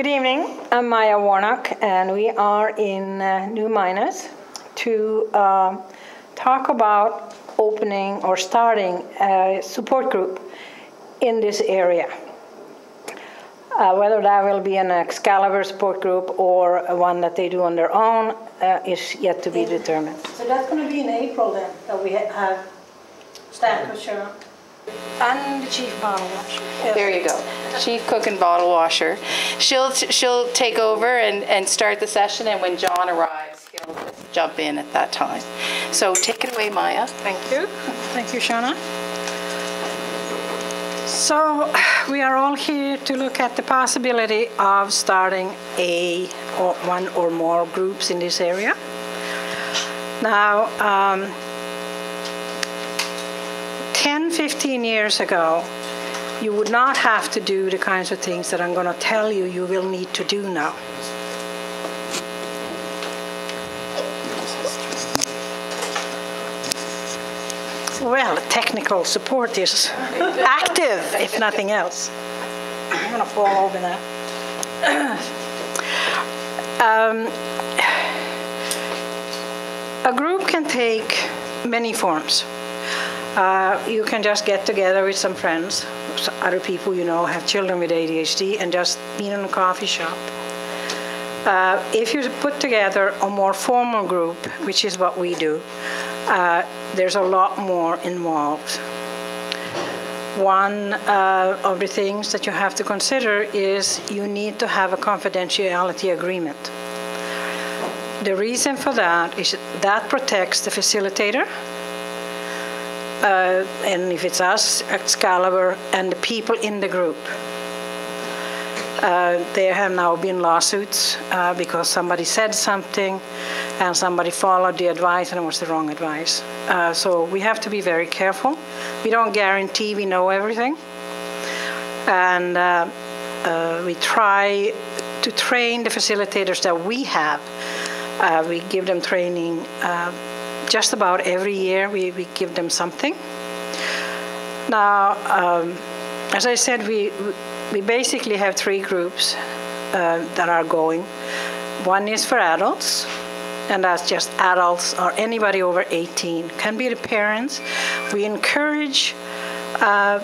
Good evening. I'm Maya Warnock, and we are in uh, New Minas to uh, talk about opening or starting a support group in this area. Uh, whether that will be an Excalibur support group or one that they do on their own uh, is yet to be determined. So that's going to be in April then, that we ha- have staff with Sharon. And the chief bottle washer. There you go. Chief cook and bottle washer. She'll, she'll take over and, and start the session, and when John arrives, he'll jump in at that time. So take it away, Maya. Thank you. Thank you, Shauna. So we are all here to look at the possibility of starting a or one or more groups in this area. Now, um, 10, 15 years ago, you would not have to do the kinds of things that I'm going to tell you you will need to do now. Well, technical support is active, if nothing else. I'm going to fall over that. um, a group can take many forms. Uh, you can just get together with some friends, other people you know have children with ADHD, and just meet in a coffee shop. Uh, if you put together a more formal group, which is what we do, uh, there's a lot more involved. One uh, of the things that you have to consider is you need to have a confidentiality agreement. The reason for that is that protects the facilitator, uh, and if it's us, Excalibur, and the people in the group. Uh, there have now been lawsuits uh, because somebody said something and somebody followed the advice and it was the wrong advice. Uh, so we have to be very careful. We don't guarantee we know everything. And uh, uh, we try to train the facilitators that we have. Uh, we give them training just about every year, we, we give them something. Now, um, as I said, we, we basically have three groups uh, that are going. One is for adults, and that's just adults or anybody over 18. Can be the parents. We encourage uh,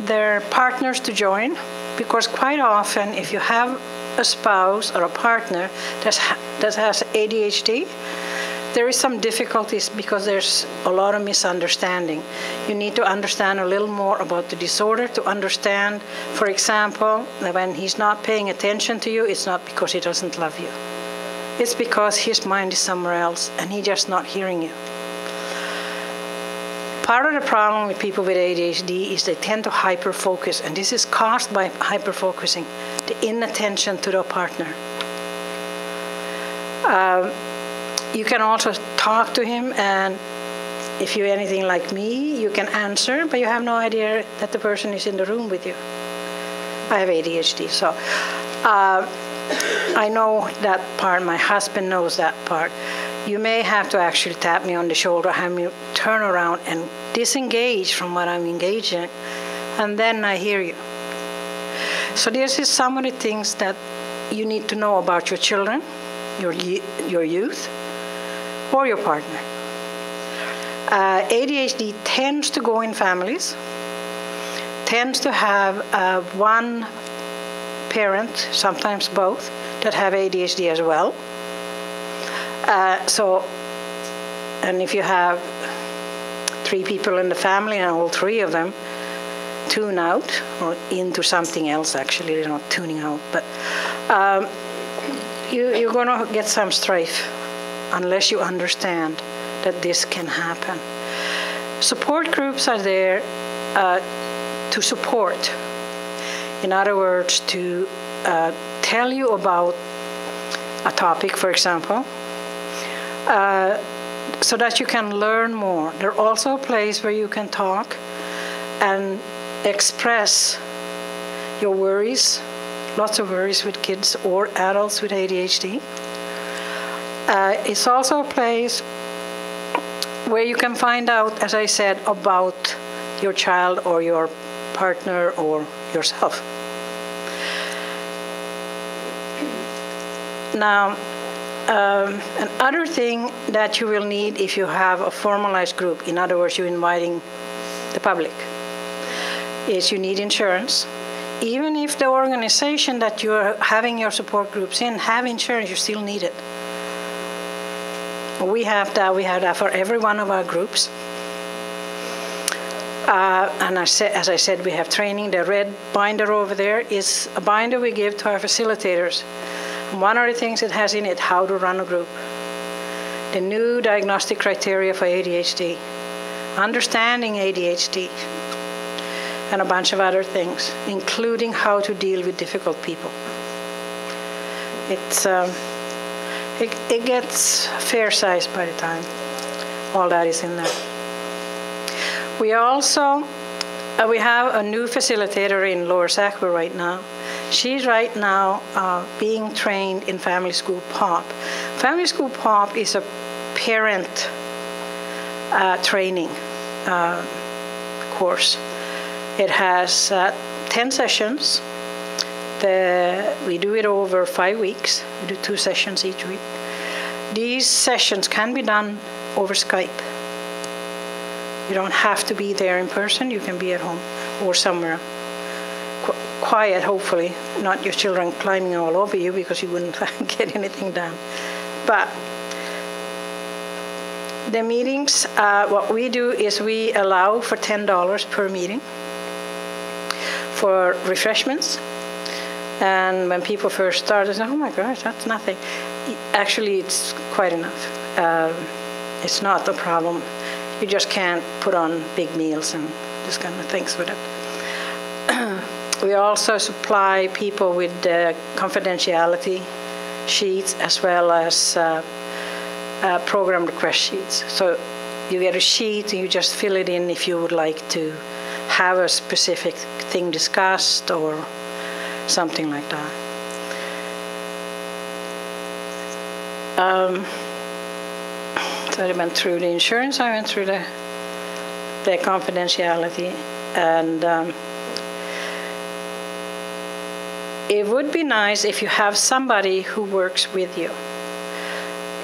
their partners to join because quite often, if you have a spouse or a partner that, that has ADHD, there is some difficulties because there's a lot of misunderstanding. You need to understand a little more about the disorder to understand, for example, that when he's not paying attention to you, it's not because he doesn't love you. It's because his mind is somewhere else and he's just not hearing you. Part of the problem with people with ADHD is they tend to hyperfocus, and this is caused by hyperfocusing, the inattention to their partner. Uh, you can also talk to him, and if you're anything like me, you can answer, but you have no idea that the person is in the room with you. I have ADHD, so uh, I know that part. My husband knows that part. You may have to actually tap me on the shoulder, have me turn around and disengage from what I'm engaging, and then I hear you. So this is some of the things that you need to know about your children, your your youth, or your partner. Uh, ADHD tends to go in families, tends to have uh, one parent, sometimes both, that have ADHD as well. Uh, so, and if you have three people in the family and all three of them tune out or into something else, actually, they're not tuning out, but um, you, you're going to get some strife unless you understand that this can happen. Support groups are there uh, to support. In other words, to uh, tell you about a topic, for example, uh, so that you can learn more. They're also a place where you can talk and express your worries, lots of worries with kids or adults with ADHD. Uh, it's also a place where you can find out, as I said, about your child or your partner or yourself. Now, um, another thing that you will need if you have a formalized group, in other words, you're inviting the public, is you need insurance. Even if the organization that you're having your support groups in have insurance, you still need it. We have that. We have that for every one of our groups. Uh, and I said, as I said, we have training. The red binder over there is a binder we give to our facilitators. One of the things it has in it, how to run a group. The new diagnostic criteria for ADHD, understanding ADHD, and a bunch of other things, including how to deal with difficult people. It's, um, it, it gets fair sized by the time all that is in there. We also uh, we have a new facilitator in Lower Sackville right now. She's right now uh, being trained in Family School POP. Family School POP is a parent uh, training uh, course. It has uh, 10 sessions. The, we do it over five weeks. We do two sessions each week. These sessions can be done over Skype. You don't have to be there in person, you can be at home or somewhere Qu- quiet, hopefully, not your children climbing all over you because you wouldn't get anything done. But the meetings, uh, what we do is we allow for $10 per meeting for refreshments. And when people first start, they say, oh my gosh, that's nothing. Actually, it's quite enough. Um, it's not a problem. You just can't put on big meals and this kind of things with it. we also supply people with uh, confidentiality sheets as well as uh, uh, program request sheets. So you get a sheet and you just fill it in if you would like to have a specific thing discussed or something like that. Um, so I went through the insurance, I went through the, the confidentiality, and um, it would be nice if you have somebody who works with you.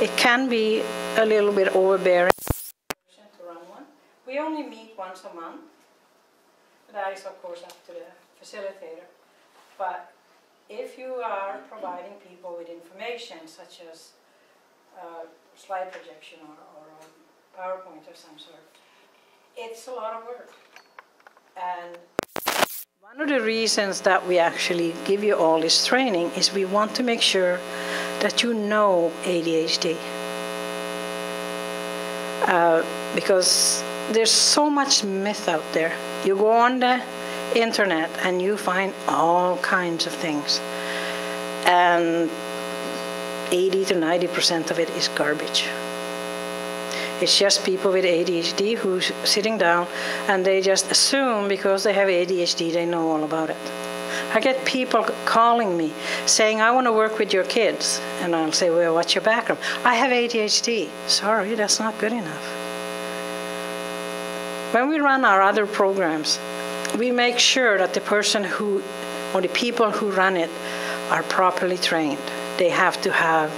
It can be a little bit overbearing. We only meet once a month. That is, of course, up to the facilitator. But if you are providing people with information such as slide projection or, or a PowerPoint of some sort, it's a lot of work. And one of the reasons that we actually give you all this training is we want to make sure that you know ADHD. Uh, because there's so much myth out there. You go on the internet and you find all kinds of things. And 80 to 90% of it is garbage. It's just people with ADHD who's sitting down and they just assume because they have ADHD they know all about it. I get people calling me saying, I want to work with your kids. And I'll say, Well, what's your background? I have ADHD. Sorry, that's not good enough. When we run our other programs, we make sure that the person who, or the people who run it, are properly trained. They have to have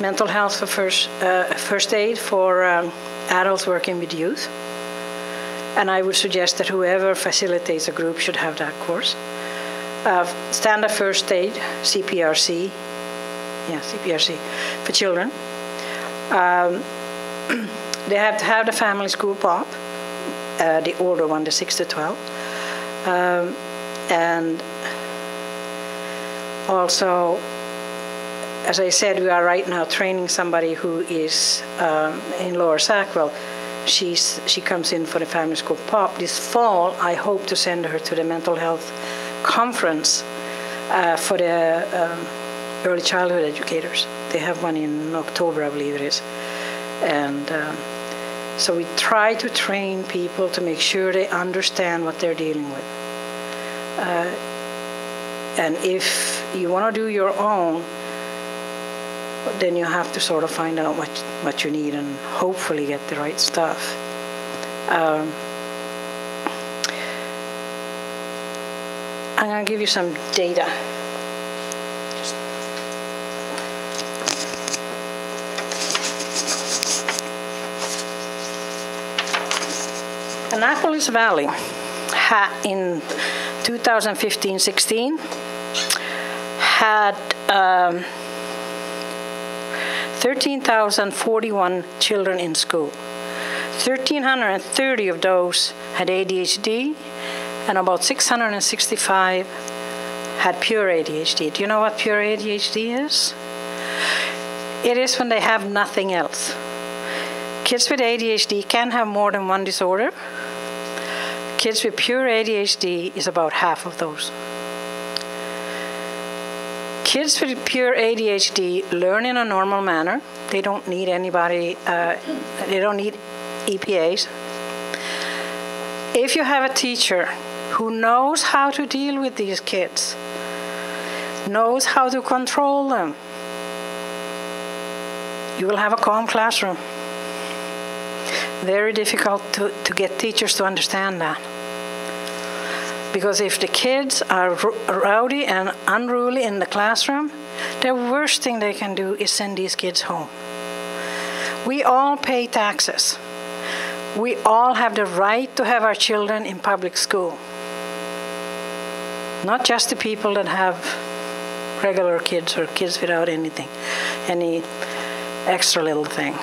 mental health for first, uh, first aid for um, adults working with youth. And I would suggest that whoever facilitates a group should have that course. Uh, standard first aid, CPRC, yeah, CPRC for children. Um, they have to have the family school POP, uh, the older one, the 6 to 12. Um, and also, as I said, we are right now training somebody who is um, in Lower Sackville. She's, she comes in for the family school POP. This fall, I hope to send her to the mental health conference uh, for the um, early childhood educators. They have one in October, I believe it is. And um, so we try to train people to make sure they understand what they're dealing with. Uh, and if you want to do your own, then you have to sort of find out what, what you need and hopefully get the right stuff. Um, I'm going to give you some data. Annapolis Valley in 2015-16 had um, 13,041 children in school. 1,330 of those had ADHD, and about 665 had pure ADHD. Do you know what pure ADHD is? It is when they have nothing else. Kids with ADHD can have more than one disorder. Kids with pure ADHD is about half of those. Kids with pure ADHD learn in a normal manner. They don't need anybody, uh, they don't need EPAs. If you have a teacher who knows how to deal with these kids, knows how to control them, you will have a calm classroom. Very difficult to, to get teachers to understand that. Because if the kids are rowdy and unruly in the classroom, the worst thing they can do is send these kids home. We all pay taxes. We all have the right to have our children in public school. Not just the people that have regular kids or kids without anything, any extra little thing.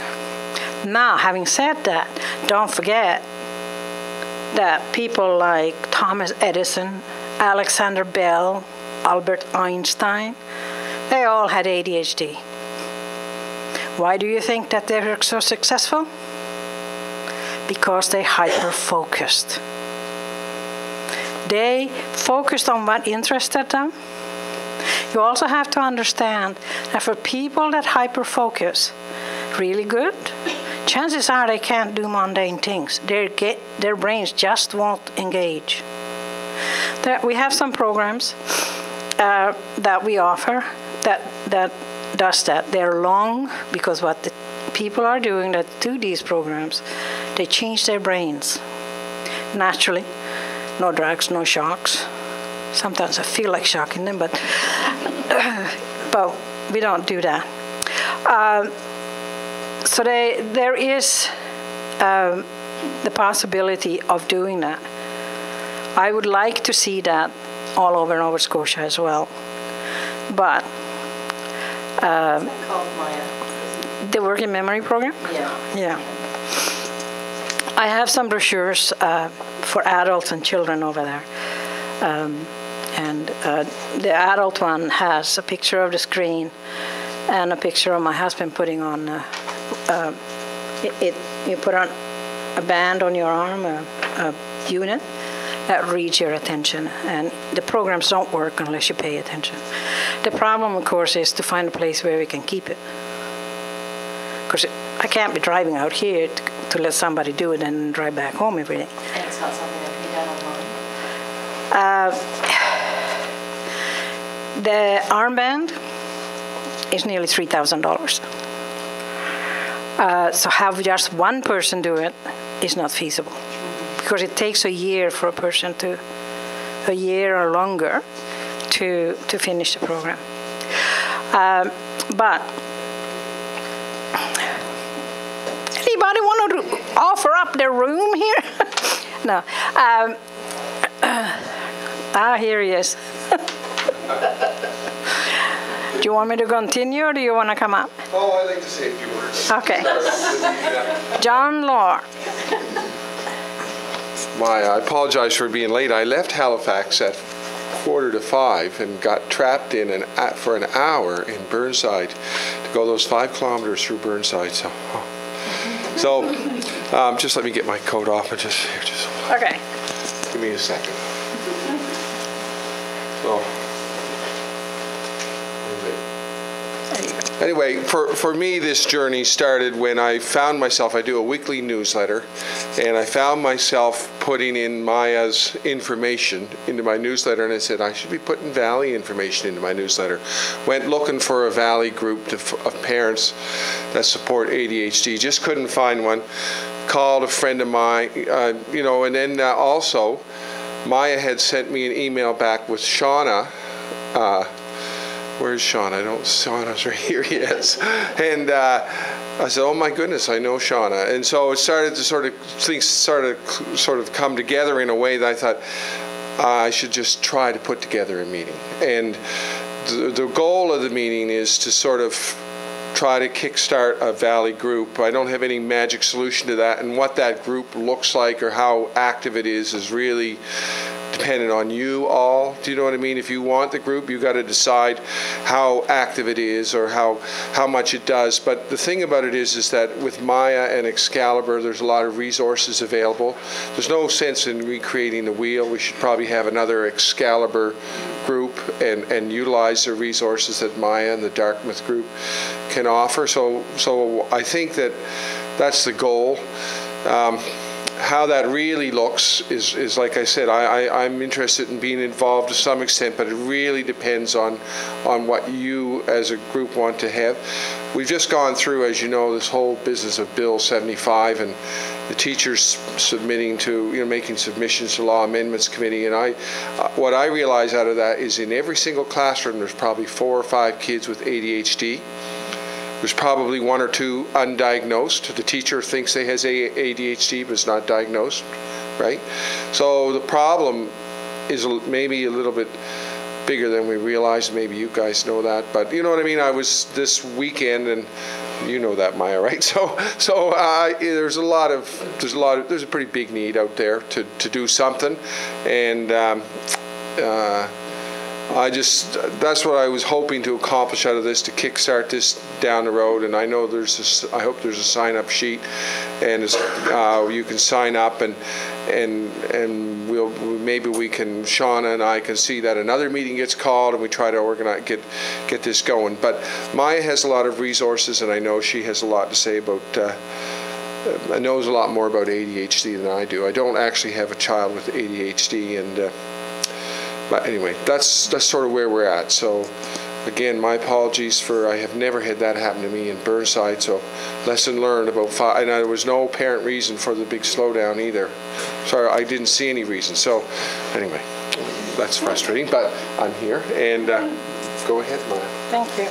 Now, having said that, don't forget that people like Thomas Edison, Alexander Bell, Albert Einstein, they all had ADHD. Why do you think that they were so successful? Because they hyper focused. They focused on what interested them. You also have to understand that for people that hyper focus really good, chances are they can't do mundane things. Their, get, their brains just won't engage. There, we have some programs uh, that we offer that, that does that. They're long because what the people are doing that do these programs, they change their brains naturally. No drugs, no shocks. Sometimes I feel like shocking them, but, but we don't do that. Uh, so they, there is um, the possibility of doing that. I would like to see that all over Nova Scotia as well. But um, the working memory program? Yeah. Yeah. I have some brochures uh, for adults and children over there. Um, and uh, the adult one has a picture of the screen and a picture of my husband putting on uh, uh, it, it, you put on a band on your arm, a, a unit that reads your attention, and the programs don't work unless you pay attention. The problem, of course, is to find a place where we can keep it. Because I can't be driving out here to, to, let somebody do it and drive back home every day. And it's not something that can be done online? Uh, the armband is nearly $3,000. Uh, so have just one person do it is not feasible because it takes a year for a person to, a year or longer, to to finish the program. Um, but anybody want to offer up their room here? no. Um, ah, here he is. Do you want me to continue or do you want to come up? Oh, I'd like to say a few words. Okay. John Lohr. My, I apologize for being late. I left Halifax at quarter to five and got trapped in an for an hour in Burnside to go those five kilometers through Burnside. So, so um, just let me get my coat off and just, just Okay. give me a second. So. Anyway, for, for me, this journey started when I found myself, I do a weekly newsletter, and I found myself putting in Maya's information into my newsletter, and I said, I should be putting Valley information into my newsletter. Went looking for a Valley group to, of parents that support ADHD, just couldn't find one. Called a friend of mine, uh, you know, and then uh, also, Maya had sent me an email back with Shauna. Uh, where's Sean? I don't, Shauna's right here, he is. And uh, I said, oh my goodness, I know Shauna. And so it started to sort of, things started to sort of come together in a way that I thought I should just try to put together a meeting. And the, the goal of the meeting is to sort of try to kickstart a Valley group. I don't have any magic solution to that, and what that group looks like or how active it is is really dependent on you all. Do you know what I mean? If you want the group, you got to decide how active it is or how how much it does. But the thing about it is, is that with Maya and Excalibur, there's a lot of resources available. There's no sense in recreating the wheel. We should probably have another Excalibur group and, and utilize the resources that Maya and the Dartmouth group can offer. So so I think that that's the goal. Um, how that really looks is, is like I said, I, I, I'm interested in being involved to some extent, but it really depends on, on what you as a group want to have. We've just gone through, as you know, this whole business of Bill 75 and the teachers submitting to, you know, making submissions to Law Amendments Committee. And I, uh, what I realize out of that is in every single classroom, there's probably four or five kids with ADHD. There's probably one or two undiagnosed. The teacher thinks they has ADHD, but is not diagnosed, right? So the problem is maybe a little bit bigger than we realize. Maybe you guys know that, but you know what I mean. I was this weekend, and you know that Maya, right? So, so uh, there's a lot of there's a lot of there's a pretty big need out there to to do something, and. Um, uh, I just, that's what I was hoping to accomplish out of this, to kickstart this down the road. And I know there's, a, I hope there's a sign-up sheet, and uh, you can sign up, and and and we'll maybe we can, Shauna and I can see that another meeting gets called, and we try to organize, get get this going. But Maya has a lot of resources, and I know she has a lot to say about. Uh, knows a lot more about ADHD than I do. I don't actually have a child with ADHD, and. Uh, but anyway, that's that's sort of where we're at. So again, my apologies for I have never had that happen to me in Burnside. So lesson learned about five. And there was no apparent reason for the big slowdown either. Sorry, I didn't see any reason. So anyway, that's frustrating. But I'm here, and uh, go ahead, Maya. Thank you.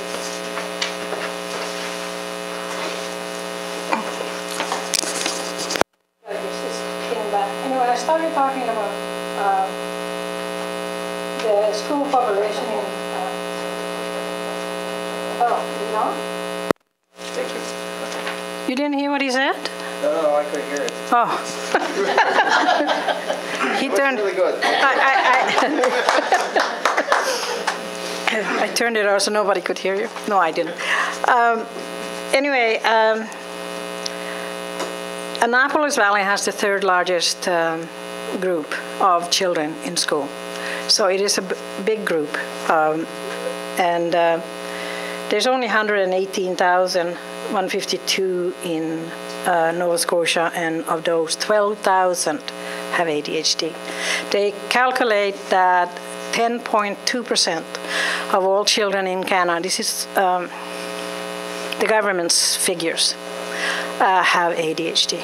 Anyway, I started talking about um, the school population in, uh, oh, you know? Thank you. You didn't hear what he said? No, no, I couldn't hear it. Oh. He turned, Really good. I, I, I, I turned it off so nobody could hear you. No, I didn't. Um, anyway, um, Annapolis Valley has the third largest um, group of children in school. So it is a big group. Um, and uh, there's only 118,152 in uh, Nova Scotia, and of those, 12,000 have ADHD. They calculate that 10.2% of all children in Canada, this is um, the government's figures, uh, have ADHD.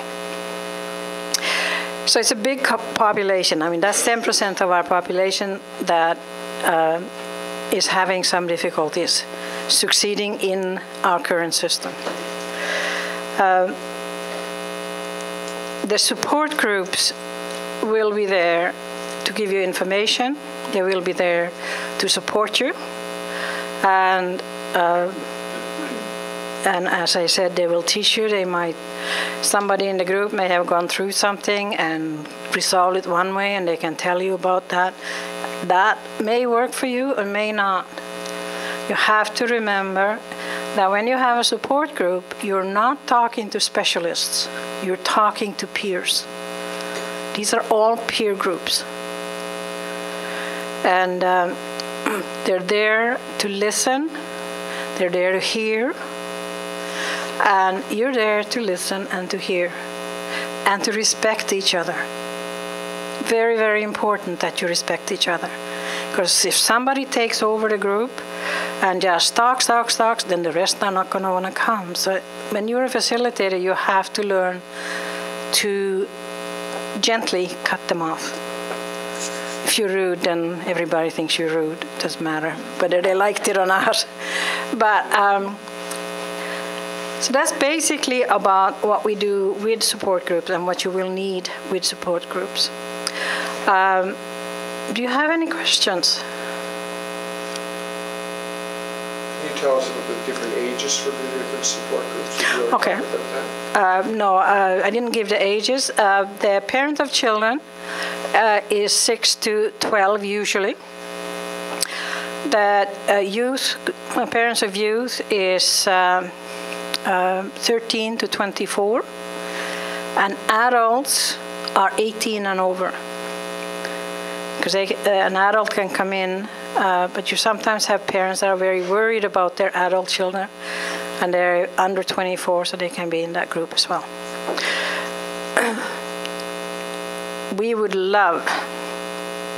So it's a big population. I mean, that's 10% of our population that uh, is having some difficulties succeeding in our current system. Uh, the support groups will be there to give you information. They will be there to support you. And uh, and as I said, they will teach you. They might, somebody in the group may have gone through something and resolved it one way, and they can tell you about that. That may work for you or may not. You have to remember that when you have a support group, you're not talking to specialists, you're talking to peers. These are all peer groups. And um, they're there to listen, they're there to hear, and you're there to listen and to hear and to respect each other. Very, very important that you respect each other. Because if somebody takes over the group and just talks, talks, talks, then the rest are not going to want to come. So when you're a facilitator, you have to learn to gently cut them off. if you're rude, then everybody thinks you're rude. Doesn't matter whether they liked it or not. But um, so that's basically about what we do with support groups and what you will need with support groups. Um, do you have any questions? Can you tell us about the different ages for the different support groups? Okay. that? Uh, no, uh, I didn't give the ages. Uh, the parent of children uh, is 6 to 12 usually. The uh, youth, uh, parents of youth is um, uh, 13 to 24. And adults are 18 and over. Because uh, an adult can come in, uh, but you sometimes have parents that are very worried about their adult children, and they're under 24, so they can be in that group as well. we would love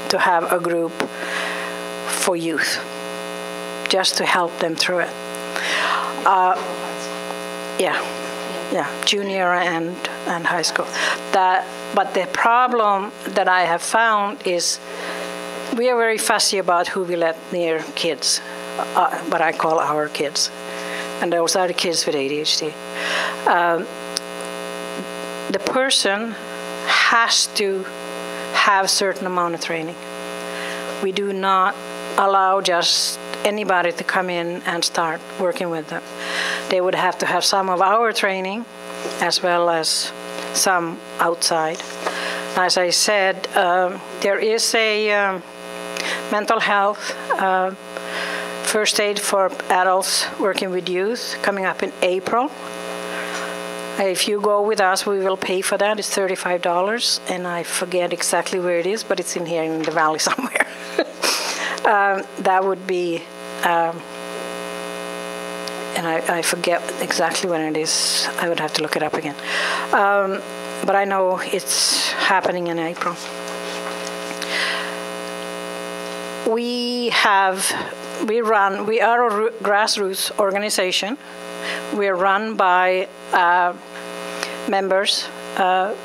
to have a group for youth, just to help them through it. Uh, yeah, yeah, junior and, and high school. That, but the problem that I have found is we are very fussy about who we let near kids, uh, what I call our kids. And those are the kids with ADHD. Um, the person has to have certain amount of training. We do not allow just anybody to come in and start working with them. They would have to have some of our training as well as some outside. As I said, um, there is a um, mental health uh, first aid for adults working with youth coming up in April. If you go with us, we will pay for that. It's $35, and I forget exactly where it is, but it's in here in the valley somewhere. Um, that would be, um, and I, I, forget exactly when it is. I would have to look it up again. Um, but I know it's happening in April. We have, we run, we are a grassroots organization. We're run by uh, members uh,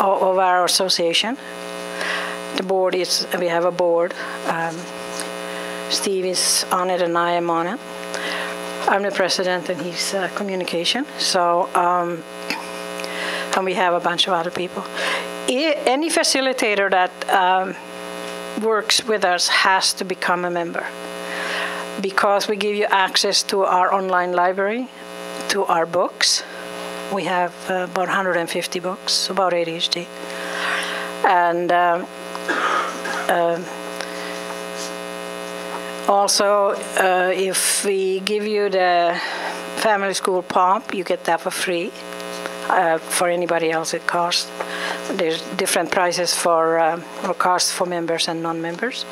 of our association. The board is, we have a board. Um, Steve is on it and I am on it. I'm the president and he's uh, communication. So, um, and we have a bunch of other people. I, any facilitator that um, works with us has to become a member because we give you access to our online library, to our books. We have uh, about 150 books about ADHD. And um, also, uh, if we give you the family school POP, you get that for free. Uh, for anybody else, it costs. There's different prices for uh, or costs for members and non-members.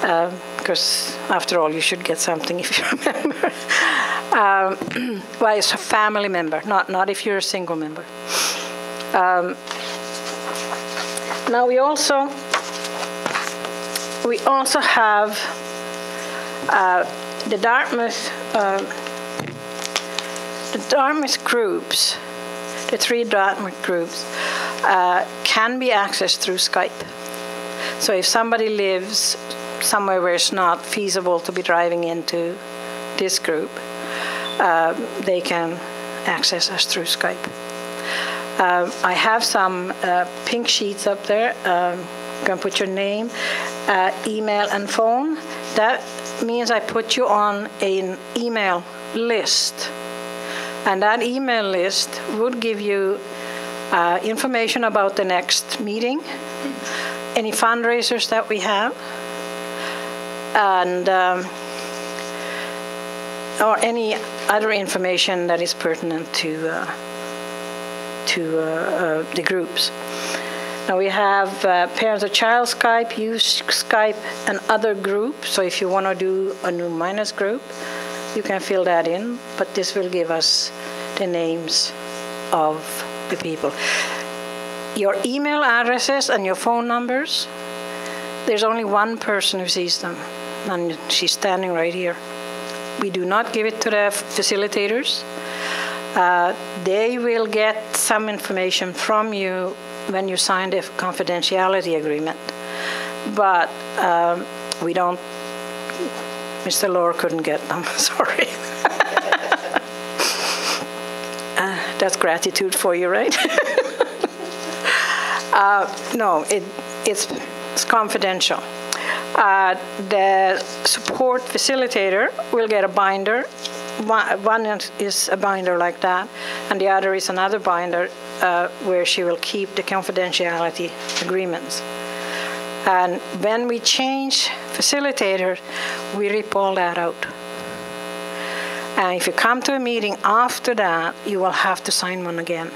Because after all, you should get something if you're a member. um, well, it's a family member, not not if you're a single member. Um, now we also we also have uh, the Dartmouth uh, the Dartmouth groups, the three Dartmouth groups, uh, can be accessed through Skype. So if somebody lives somewhere where it's not feasible to be driving into this group, uh, they can access us through Skype. Uh, I have some uh, pink sheets up there. Um, you can put your name, uh, email, and phone. That means I put you on an email list. And that email list would give you uh, information about the next meeting, any fundraisers that we have, and um, or any other information that is pertinent to uh, to uh, uh, the groups. Now we have uh, Parents of Child Skype, use Skype, and other groups. So if you want to do a New Minas group, you can fill that in. But this will give us the names of the people. Your email addresses and your phone numbers, there's only one person who sees them, and she's standing right here. We do not give it to the facilitators. Uh, they will get some information from you when you sign the confidentiality agreement. but um, we don't, Mr. Lohr couldn't get them, sorry. Uh, That's gratitude for you, right? Uh, No, it, it's it's confidential. Uh, The support facilitator will get a binder. One is a binder like that, and the other is another binder uh, where she will keep the confidentiality agreements. And when we change facilitator, we rip all that out. And if you come to a meeting after that, you will have to sign one again.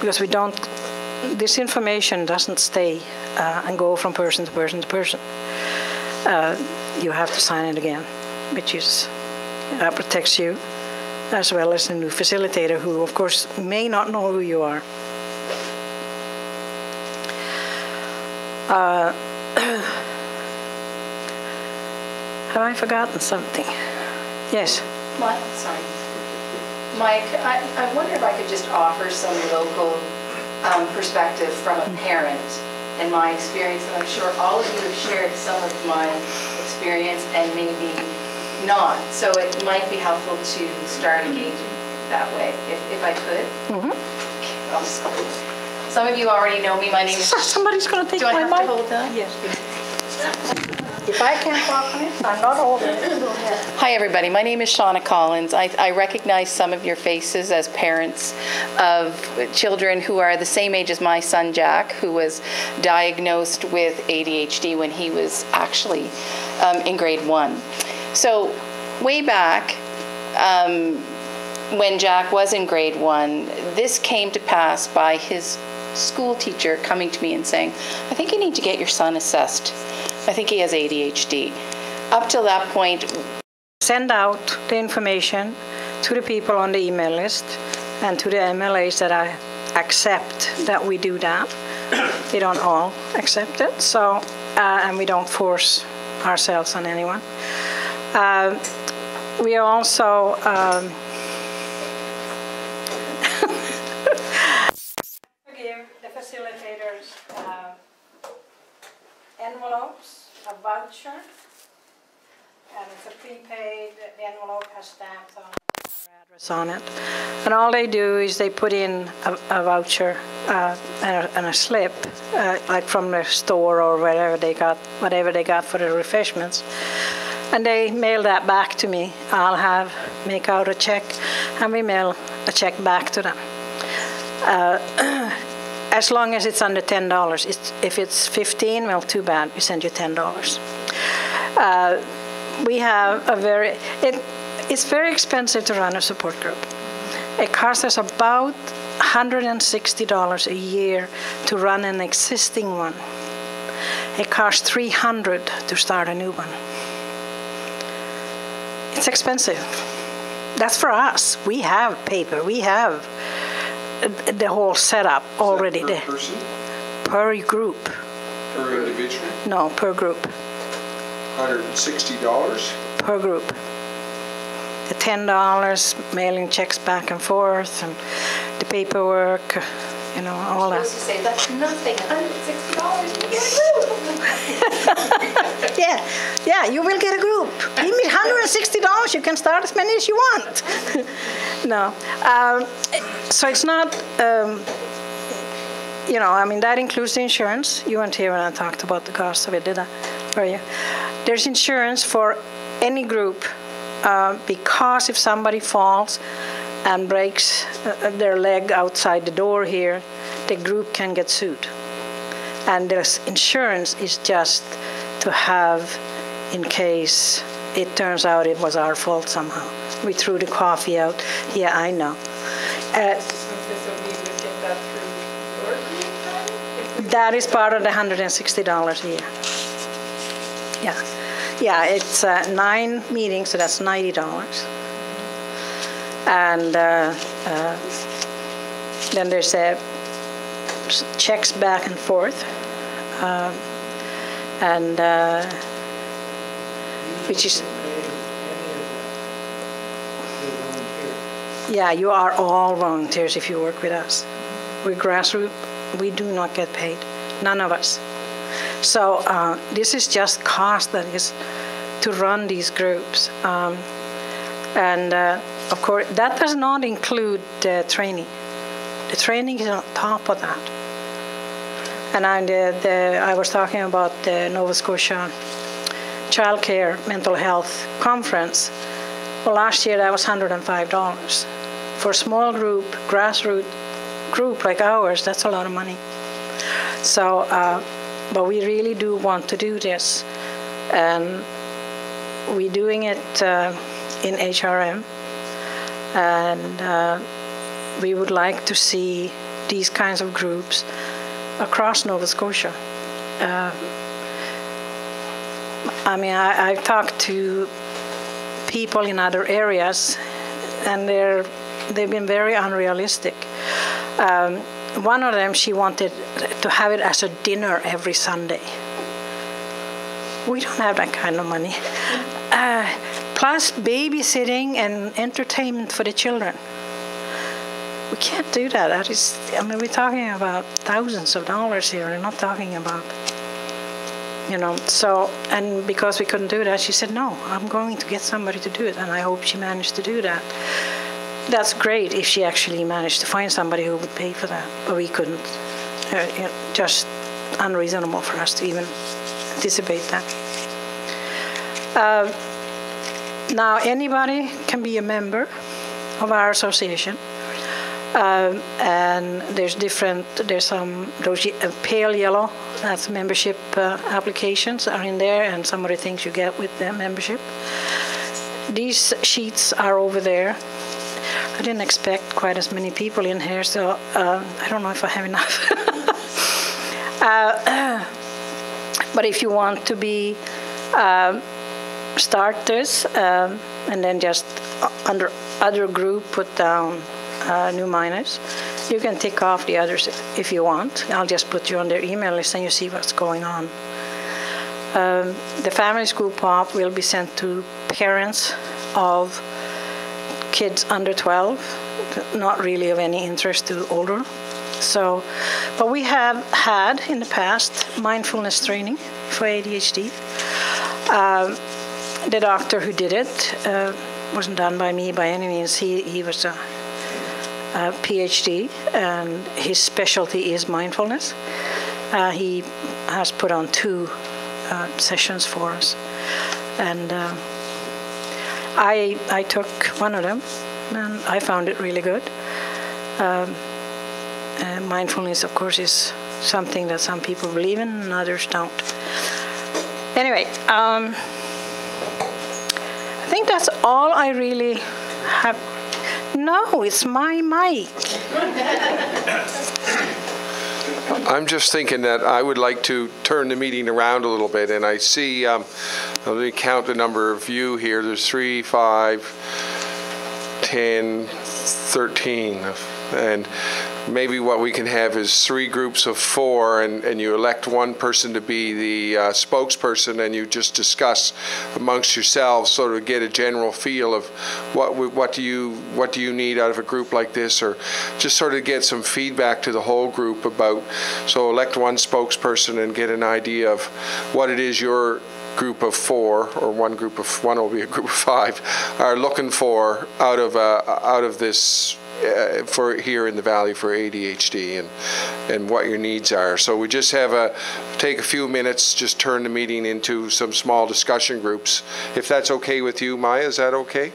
Because we don't, this information doesn't stay uh, and go from person to person to person. Uh, You have to sign it again, which is, that protects you as well as the new facilitator who, of course, may not know who you are. Uh, Have I forgotten something? Yes. Mike, sorry. Mike, I, I wonder if I could just offer some local um, perspective from a parent and my experience, and I'm sure all of you have shared some of my experience and maybe not. So it might be helpful to start engaging that way, if, if I could. I'll just- Some of you already know me, my name is, Somebody's going to take my mic. do I my have to hold that? Yes. If I can't talk on it, I'm not holding it. Go ahead. Hi, everybody. My name is Shauna Collins. I, I recognize some of your faces as parents of children who are the same age as my son Jack, who was diagnosed with ADHD when he was actually um, in grade one. So, way back, um, when Jack was in grade one, this came to pass by his school teacher coming to me and saying, I think you need to get your son assessed. I think he has ADHD. Up till that point, Send out the information to the people on the email list and to the MLAs that I accept that we do that. They don't all accept it, so, uh, and we don't force ourselves on anyone. Uh, We also, um, give the facilitators uh, envelopes, a voucher, and it's a prepaid, the envelope has stamps on address on it. And all they do is they put in a a voucher uh, and a- and a slip, uh, like from the store or wherever they got, whatever they got for the refreshments. And they mail that back to me. I'll have, make out a check, and we mail a check back to them. Uh, As long as it's under $10. If it's 15, well, too bad, we send you $10 we have a very, it, it's very expensive to run a support group. It costs us about $160 a year to run an existing one. It costs 300 to start a new one. It's expensive. That's for us. We have paper, we have the whole setup already Per there. person, Per group. per individual, No, per group. $160? per group. The ten dollars, mailing checks back and forth, and the paperwork, you know, all supposed that. to say, that's nothing, $160, you get a group. Yeah, yeah, you will get a group. Give me hundred and sixty dollars, you can start as many as you want. No, um, so it's not, um, you know, I mean, that includes the insurance. You weren't here when I talked about the cost of it, did I? Were you? There's insurance for any group, uh, because if somebody falls and breaks uh, their leg outside the door here, the group can get sued. And this insurance is just to have in case it turns out it was our fault somehow. We threw the coffee out. Yeah, I know. Uh, That is part of the $160 a year. Yeah. Yeah, it's uh, nine meetings, so that's $90. And uh, uh, then there's uh, s- checks back and forth. Um, And, uh, which is, yeah, you are all volunteers if you work with us. We're grassroots, we do not get paid, none of us. So uh, this is just cost that is to run these groups. Um, and uh, of course, that does not include the training. The training is on top of that. And I'm the, the, I was talking about the Nova Scotia Child Care Mental Health Conference. Well, last year that was $105. For a small group, grassroots group like ours, that's a lot of money. So, uh, but we really do want to do this. And we're doing it uh, in HRM. And uh, we would like to see these kinds of groups across Nova Scotia. Uh, I mean, I, I've talked to people in other areas, and they're they've been very unrealistic. Um, one of them, she wanted to have it as a dinner every Sunday. We don't have that kind of money. Uh, plus babysitting and entertainment for the children. We can't do that. That is, I mean, we're talking about thousands of dollars here. We're not talking about, you know. So, and because we couldn't do that, she said, "No, I'm going to get somebody to do it," and I hope she managed to do that. That's great if she actually managed to find somebody who would pay for that, but we couldn't. Uh, just unreasonable for us to even anticipate that. Uh, now, anybody can be a member of our association. Um, and there's different, there's some, those uh, pale yellow, that's membership uh, applications are in there, and some of the things you get with the membership. These sheets are over there. I didn't expect quite as many people in here, so uh, I don't know if I have enough. Uh, but if you want to be uh, start this um, and then just under other group put down uh, New Minas. You can tick off the others if you want. I'll just put you on their email list and you see what's going on. Um, the family school pop will be sent to parents of kids under 12, not really of any interest to older. So, but we have had in the past mindfulness training for ADHD. Um, the doctor who did it uh, wasn't done by me by any means. He, he was a, a PhD, and his specialty is mindfulness. Uh, he has put on two uh, sessions for us, and uh, I I took one of them, and I found it really good. Um, mindfulness, of course, is something that some people believe in and others don't. Anyway, um, think that's all I really have. No, it's my mic. I'm just thinking that I would like to turn the meeting around a little bit, and I see, um, let me count the number of you here. There's three, five, 10, 13. And maybe what we can have is three groups of four, and, and you elect one person to be the uh, spokesperson, and you just discuss amongst yourselves, sort of get a general feel of what what do you what do you need out of a group like this, or just sort of get some feedback to the whole group about. So elect one spokesperson and get an idea of what it is your group of four, or one group of, one will be a group of five, are looking for out of, uh, out of this, uh, for, here in the valley for ADHD and, and what your needs are. So we just have a, take a few minutes, just turn the meeting into some small discussion groups. If that's okay with you, Maya, is that okay?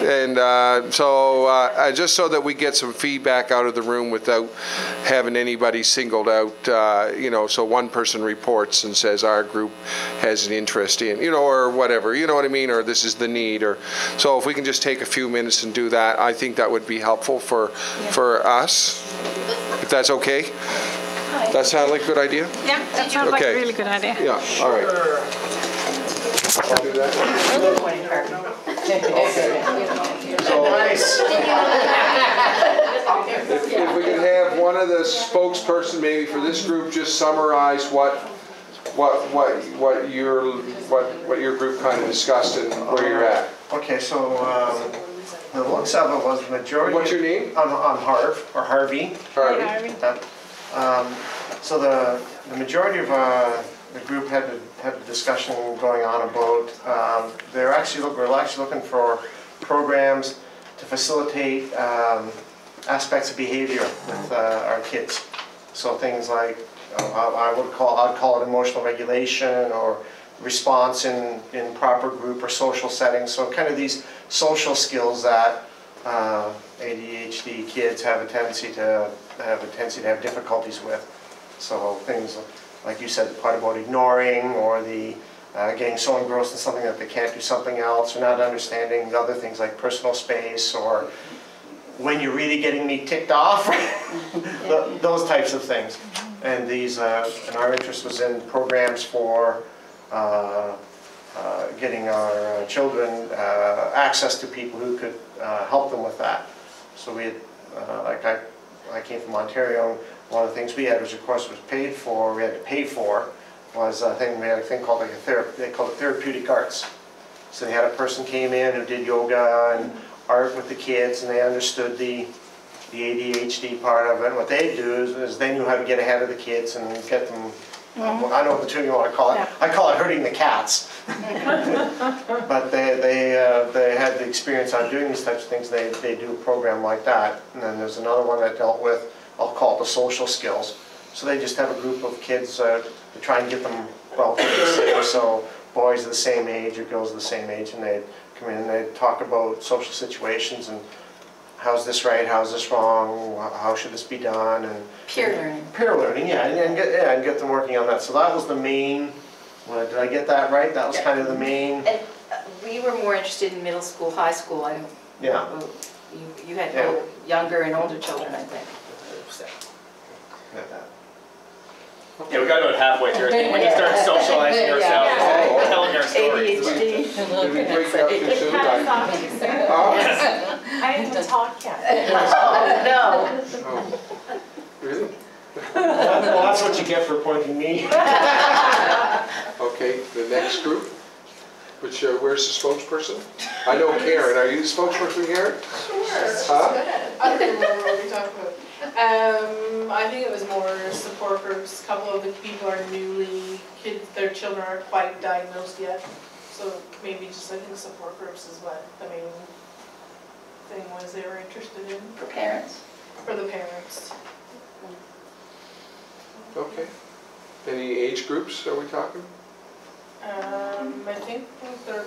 And uh, so, uh, just so that we get some feedback out of the room without having anybody singled out, uh, you know, so one person reports and says our group has an interest in, you know, or whatever, you know what I mean, or this is the need, or, so if we can just take a few minutes and do that, I think that would be helpful for, for us, if that's okay? That sound like a good idea? Yeah, that sounds like a Okay. really good idea. Yeah, all right. I'll do that. If if we could have one of the spokesperson, maybe for this group, just summarize what, what, what, what your, what, what your group kind of discussed and where you're at. Okay, so um, the looks of it was the majority. What's your name? I'm, I'm Harv, or Harvey. Harvey? That, um, So the the majority of uh, the group had, a- had a discussion going on about, um, they're actually, look- we're actually looking for programs to facilitate um, aspects of behavior with uh, our kids. So things like, uh, I I would call, I'd call it emotional regulation or response in, in proper group or social settings. So kind of these social skills that uh, ADHD kids have a tendency to, have a tendency to have difficulties with. So things like you said, the part about ignoring or the uh, getting so engrossed in something that they can't do something else or not understanding other things like personal space or when you're really getting me ticked off, those types of things. And these, uh, and our interest was in programs for getting our uh, children uh, access to people who could uh, help them with that. So we had, uh, like I, I came from Ontario, and one of the things we had, which of course was paid for, we had to pay for, was a thing, we had a thing called like a therapy, they called it therapeutic arts. So they had a person came in who did yoga and art with the kids, and they understood the, the ADHD part of it. What they do is, is they knew how to get ahead of the kids and get them, well, I know what the term you want to call it. I call it hurting the cats. But they, they, uh, they had the experience on doing these types of things, they, they do a program like that. And then there's another one that dealt with, I'll call it the social skills. So they just have a group of kids, uh, to try and get them well, so boys of the same age or girls of the same age, and they'd come in and they'd talk about social situations and how's this right, how's this wrong, how should this be done, and. Peer learning. Peer learning, yeah, and, and get, yeah, and get them working on that. So that was the main, well, did I get that right? That was kind of the main, And uh, we were more interested in middle school, high school, I don't, yeah. you, you had Yeah. both younger and older children, I think. Yeah, we got about halfway through. I think we can start socializing ourselves, Yeah. telling our stories. Did we break up too soon? I- Huh? I didn't even talk yet. No. Oh, Really? Well, that's what you get for appointing me. Okay, the next group, which, uh, where's the spokesperson? I know Karen, are you the spokesperson, Karen? Huh? I don't remember what we talked about. Um, I think it was more support groups. A couple of the people are newly, kids, their children aren't quite diagnosed yet. So maybe just, I think support groups is what the main thing was they were interested in For parents. for the parents. Okay. Any age groups are we talking? Um, I think they're,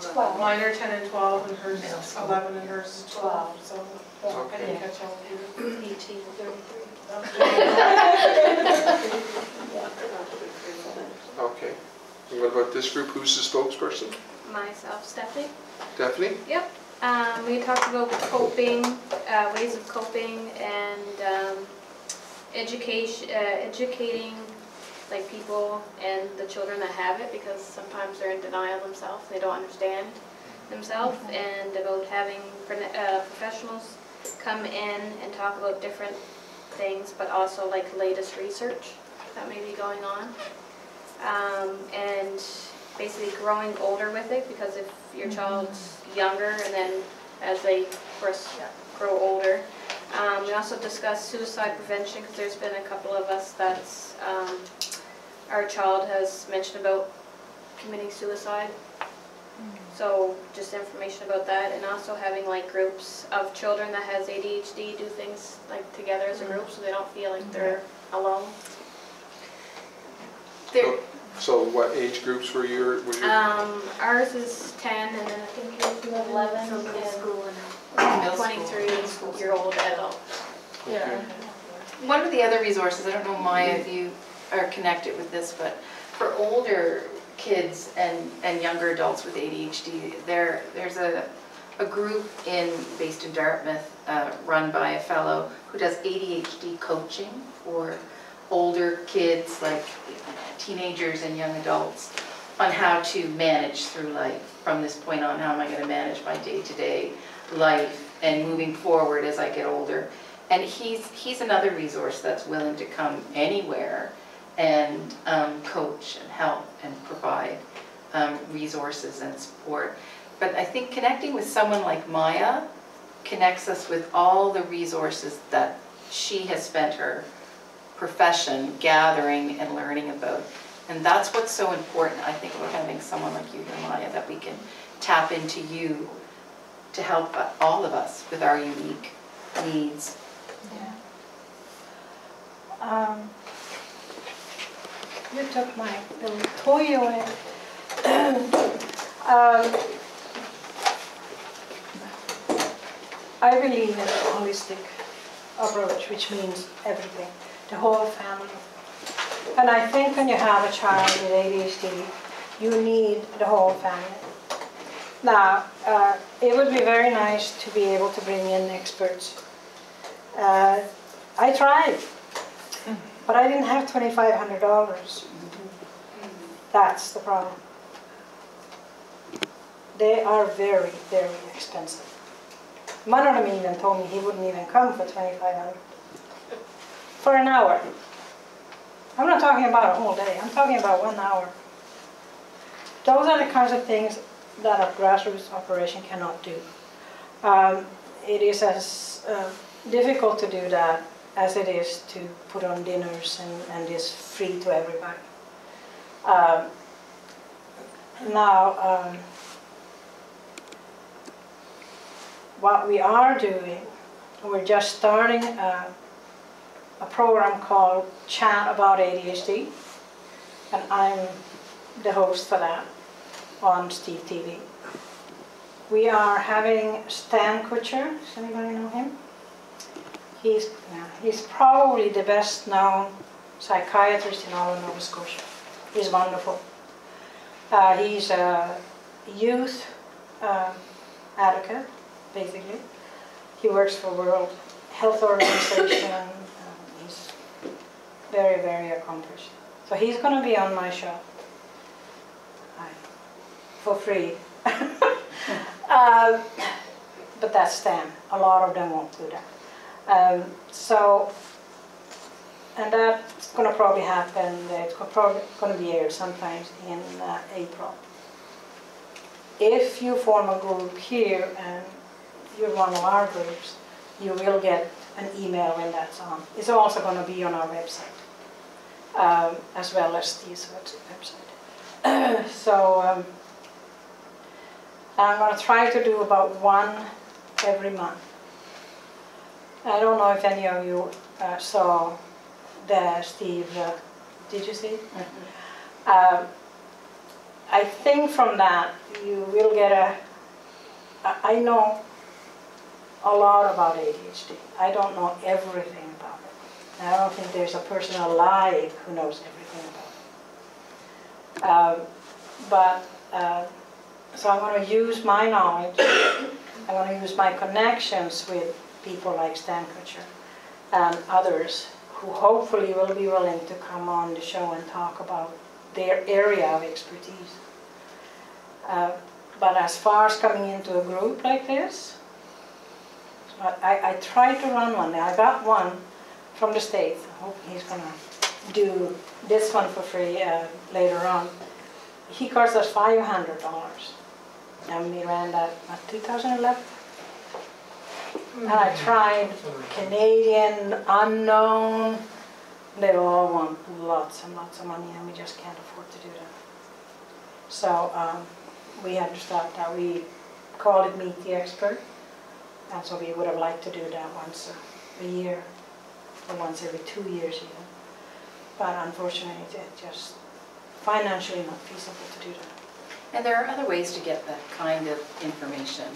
Twelve. mine are ten and twelve and hers Middle is school. eleven and hers is twelve, so I Okay. didn't catch all of you. Eighteen, thirty-three. Okay. And what about this group, who's the spokesperson? myself, Stephanie. Stephanie? Yep. Um, we talked about coping, uh, ways of coping and, um, education, uh, educating, like people and the children that have it because sometimes they're in denial themselves, they don't understand themselves and about having, uh, professionals come in and talk about different things, but also like latest research that may be going on. Um, and basically growing older with it, because if your child's younger and then as they, of course, grow older. Um, we also discussed suicide prevention, because there's been a couple of us that's, um, our child has mentioned about committing suicide. So just information about that, and also having like groups of children that has ADHD do things like together as a group, so they don't feel like they're alone. There, So what age groups were your, were your? Um, ours is ten, and then I think you have eleven, From middle and school and. Middle school. twenty-three year old adult. Okay. One of the other resources, I don't know, Maya, if you are connected with this, but for older kids and, and younger adults with ADHD, there, there's a, a group in, based in Dartmouth, uh, run by a fellow who does ADHD coaching for older kids, like teenagers and young adults, on how to manage through life. From this point on, how am I going to manage my day-to-day life and moving forward as I get older? And he's, he's another resource that's willing to come anywhere and um, coach and help and provide um, resources and support. But I think connecting with someone like Maya connects us with all the resources that she has spent her profession gathering and learning about. And that's what's so important, I think, about having someone like you here, Maya, that we can tap into you to help all of us with our unique needs. Um, You took my little toy away. Um, I believe in a holistic approach, which means everything, the whole family. And I think when you have a child with ADHD, you need the whole family. Now, uh, it would be very nice to be able to bring in experts. Uh, I tried, but I didn't have $2,500. That's the problem. They are very, very expensive. Them even told me he wouldn't even come for 2,500 for an hour. I'm not talking about a whole day, I'm talking about one hour. Those are the kinds of things that a grassroots operation cannot do. Um, It is as uh, difficult to do that as it is to put on dinners and, and is free to everybody. Um, Now, um, what we are doing, we're just starting a, a program called Chat About ADHD, and I'm the host for that on Steve TV. We are having Stan Kutcher, does anybody know him? He's, yeah, he's probably the best known psychiatrist in all of Nova Scotia. He's wonderful. Uh, he's a youth uh, advocate, basically. He works for World Health Organization. Very, very accomplished. So he's going to be on my show for free. Um, but that's them. A lot of them won't do that. Um, so, and that's going to probably happen. It's probably going to be aired sometimes in uh, April. If you form a group here and you're one of our groups, you will get an email when that's on. It's also going to be on our website, um, as well as Steve's website. so um, I'm going to try to do about one every month. I don't know if any of you uh, saw the Steve, uh, did you see? it? Um, I think from that you will get a, I know a lot about ADHD. I don't know everything. I don't think there's a person alive who knows everything about it. Um, But, uh, so I'm going to use my knowledge, I'm going to use my connections with people like Stan Kutcher and others who hopefully will be willing to come on the show and talk about their area of expertise. Uh, But as far as coming into a group like this, I, I tried to run one, I got one from the States, I hope he's gonna do this one for free uh, later on. He cost us five hundred dollars, and we ran that, what, 2011? And I tried Canadian, unknown, they all want lots and lots of money, and we just can't afford to do that. So, um, we had to start that, we call it Meet the Expert, and so we would have liked to do that once a year, or once every two years even. But unfortunately, it's just financially not feasible to do that. And there are other ways to get that kind of information.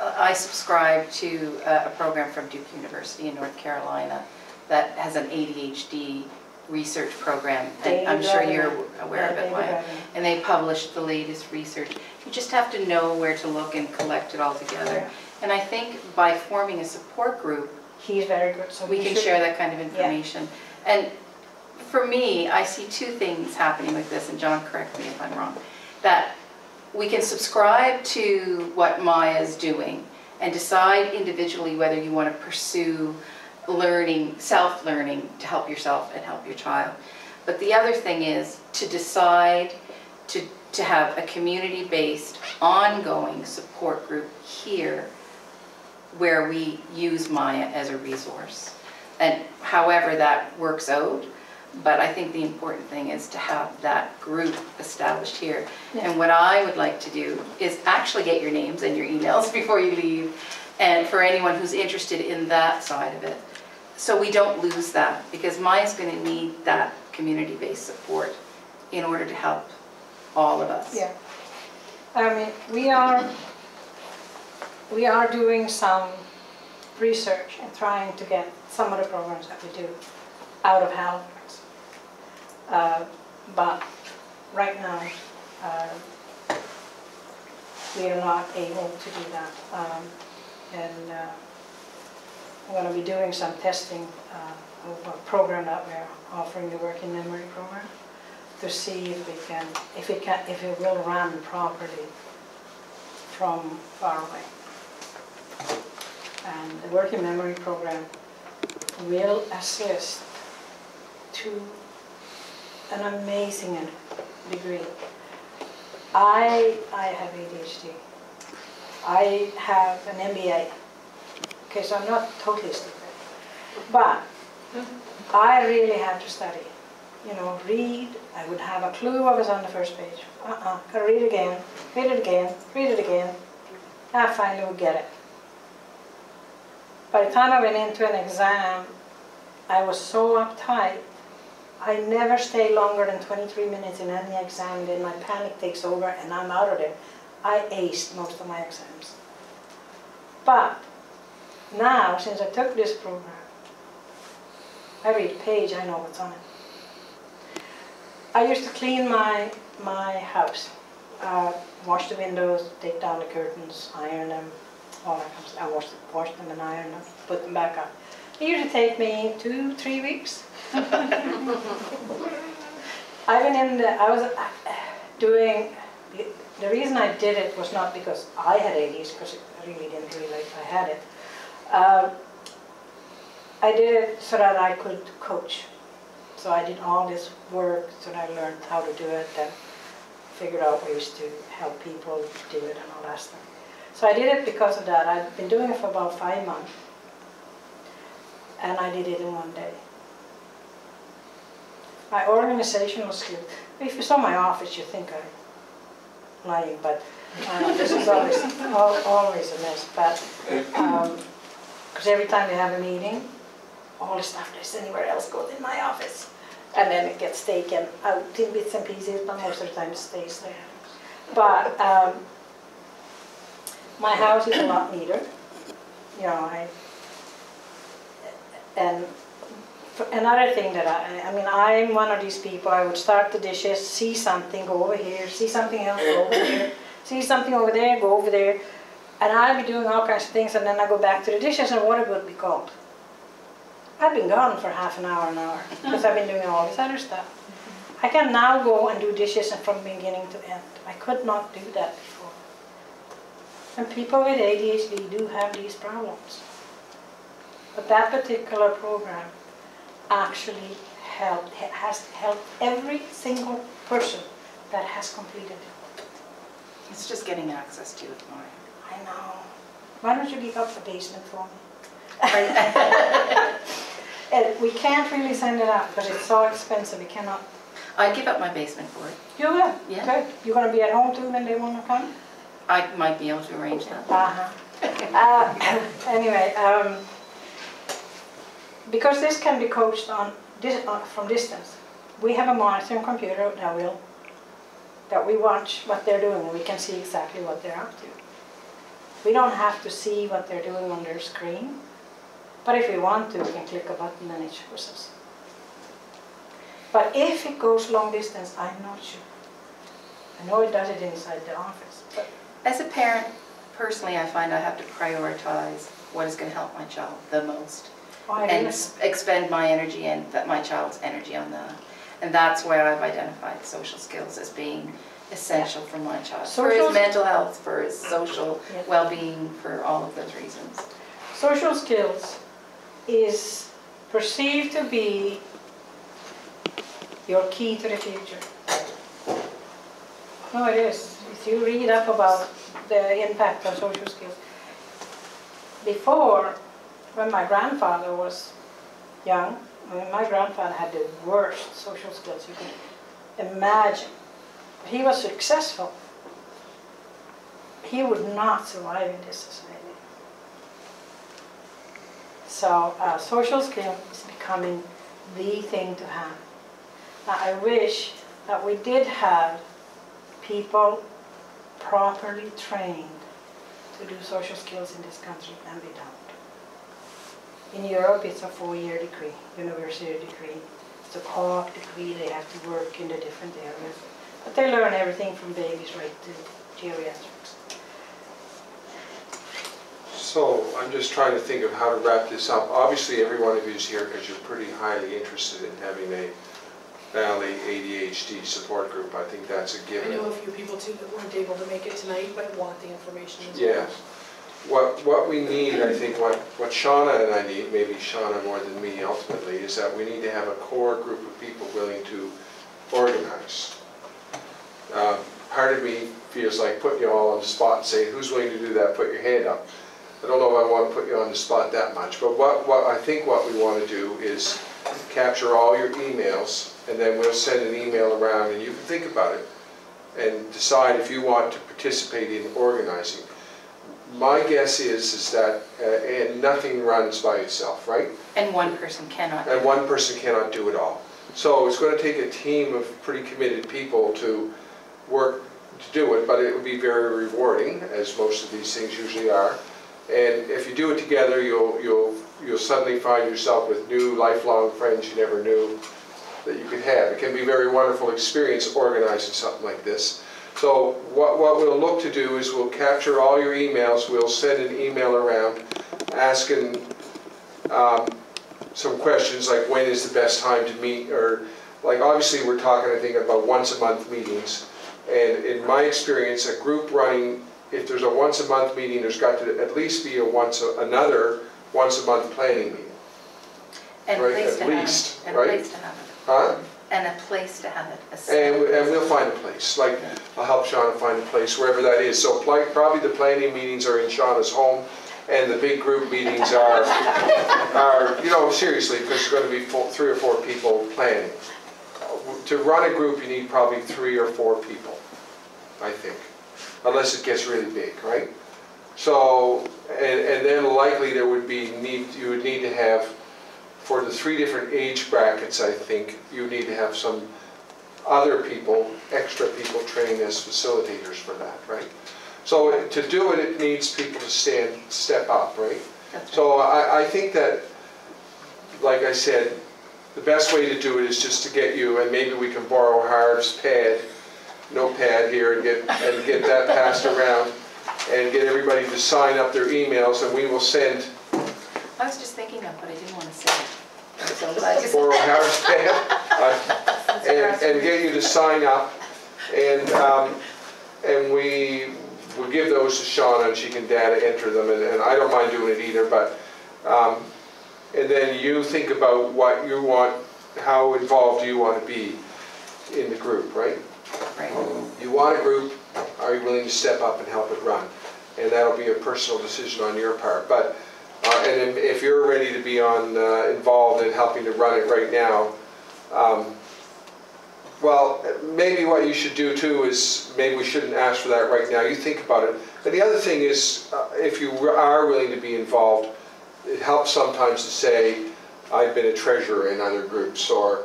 I subscribe to a program from Duke University in North Carolina that has an ADHD research program, and I'm sure you're aware of it, Maya. And they publish the latest research. You just have to know where to look and collect it all together. And I think by forming a support group, He's very good, so we can should- share that kind of information. And for me, I see two things happening with this, and John, correct me if I'm wrong, that we can subscribe to what Maya's doing and decide individually whether you want to pursue learning, self-learning to help yourself and help your child. But the other thing is to decide to, to have a community-based, ongoing support group here where we use Maya as a resource. and however that works out. But I think the important thing is to have that group established here. And what I would like to do is actually get your names and your emails before you leave, and for anyone who's interested in that side of it. So we don't lose that, because Maya's going to need that community-based support in order to help all of us. Yeah. I mean, we are, we are doing some research and trying to get some of the programs that we do out of Halifax. Uh, But right now, uh, we are not able to do that. Um, And uh, I'm going to be doing some testing uh, of a program that we're offering, the Working Memory Program to see if we can, if it can, if it will run properly from far away. And the working memory program will assist to an amazing degree. I, I have ADHD. I have an MBA. Okay, so I'm not totally stupid. But I really had to study you know, read, I would have a clue what was on the first page. Uh-uh, gotta read again, read it again, read it again. I finally would get it. By the time I went into an exam, I was so uptight, I never stay longer than 23 minutes in any exam, then my panic takes over and I'm out of there. I aced most of my exams. But now, since I took this program, every page I know what's on it. I used to clean my, my house, uh, wash the windows, take down the curtains, iron them, all kind of. I wash, wash them and iron them, put them back up. It to take me two, three weeks. I've been in the, I was uh, doing, the, reason I did it was not because I had ADHD, because I really didn't realize I had it. Um, I did it so that I could coach. So I did all this work so that I learned how to do it and figured out ways to help people do it and all that stuff. So I did it because of that. I've been doing it for about five months. And I did it in one day. My organizational skills, if you saw my office, you think I'm lying, but uh, this is always, al- always a mess. But, because every time we have a meeting, all the stuff that's anywhere else goes in my office. And then it gets taken out in bits and pieces, but most of the time it stays there. But um, my house is a lot neater. You know, I, and another thing that I, I mean, I'm one of these people, I would start the dishes, see something, go over here, see something else, go over here, see something over there, go over there. And I'd be doing all kinds of things, and then I go back to the dishes, and water would be cold. I've been gone for half an hour, an hour, because I've been doing all this other stuff. I can now go and do dishes from beginning to end. I could not do that before. And people with ADHD do have these problems. But that particular program actually helped, has helped every single person that has completed it. It's just getting access to it, Maureen. I know. Why don't you give up the basement for me? And we can't really send it out but it's so expensive, we cannot. I'd give up my basement for it. You will? Yeah. Good. You gonna be at home too when they wanna come? I might be able to arrange that. Uh-huh. Uh, Anyway, um, because this can be coached on, dis- on- from distance, we have a monitoring computer that will, that we watch what they're doing, we can see exactly what they're up to. We don't have to see what they're doing on their screen, but if we want to, we can click a button and it shows us. But if it goes long distance, I'm not sure. I know it does it inside the office, As a parent, personally, I find I have to prioritize what is going to help my child the most. Oh, I and expend my energy and that my child's energy on that. And that's where I've identified social skills as being essential for my child. For Social- his mental health, for his social Yeah. well-being, for all of those reasons. Social skills is perceived to be your key to the future. No, it is. If you read up about the impact of social skills. Before, when my grandfather was young, my grandfather had the worst social skills you can imagine. He was successful. He would not survive in this society. So uh, social skill is becoming the thing to have. Now, I wish that we did have people properly trained to do social skills in this country, and we don't. In Europe, it's a four-year degree, university degree. It's a co-op degree, they have to work in the different areas. But they learn everything from babies right to geriatrics. So I'm just trying to think of how to wrap this up. Obviously, every one of you is here because you're pretty highly interested in having a Valley ADHD support group. I think that's a I given. I know a few people too that weren't able to make it tonight, but want the information as well. Yes. What, what we need, I think, what, what Shauna and I need, maybe Shauna more than me ultimately, is that we need to have a core group of people willing to organize. Uh, Part of me feels like putting you all on the spot and saying, who's willing to do that, put your hand up. I don't know if I want to put you on the spot that much, but what, what, I think what we want to do is capture all your emails, and then we'll send an email around, and you can think about it, and decide if you want to participate in organizing. My guess is, is that, uh, and nothing runs by itself, right? And one person cannot. do And one person cannot do it all. So it's going to take a team of pretty committed people to work to do it, but it will be very rewarding, as most of these things usually are. And if you do it together, you'll, you'll, you'll suddenly find yourself with new lifelong friends you never knew that you could have. It can be a very wonderful experience organizing something like this. So what, what we'll look to do is we'll capture all your emails, we'll send an email around asking um, some questions like when is the best time to meet, or, like, obviously, we're talking, I think, about once-a-month meetings. And in my experience, a group running, if there's a once-a-month meeting, there's got to at least be a once, another once-a-month planning meeting. And a right, at to have it. least, a right? Place to have it. Huh? And a place to have it. And, and we'll find a place, like, I'll help Shauna find a place, wherever that is. So probably the planning meetings are in Shauna's home, and the big group meetings are, are, you know, seriously, because there's gonna be four- three or four people planning. To run a group, you need probably three or four people, I think, unless it gets really big, right? So, and, and then likely there would be need, you would need to have, for the three different age brackets, I think, you need to have some other people, extra people trained as facilitators for that, right? So to do it, it needs people to stand, step up, right? That's right. So I, I think that, like I said, the best way to do it is just to get you, and maybe we can borrow Harv's pad, notepad here, and get, and get that passed around, and get everybody to sign up their emails, and we will send, I was just thinking of, but I didn't want to say it. So I'm glad you said borrow Harv's pad, uh, and, and get you to sign up, and, um, and we will give those to Shauna, and she can data enter them, and, and I don't mind doing it either, but, um, and then you think about what you want, how involved you want to be in the group, right? Right. You want a group, are you willing to step up and help it run? And that'll be a personal decision on your part, but, uh, and if- if you're ready to be on, uh, involved in helping to run it right now, um, well, maybe what you should do too is, maybe we shouldn't ask for that right now, you think about it. And the other thing is, uh, if you are willing to be involved, it helps sometimes to say, I've been a treasurer in other groups, or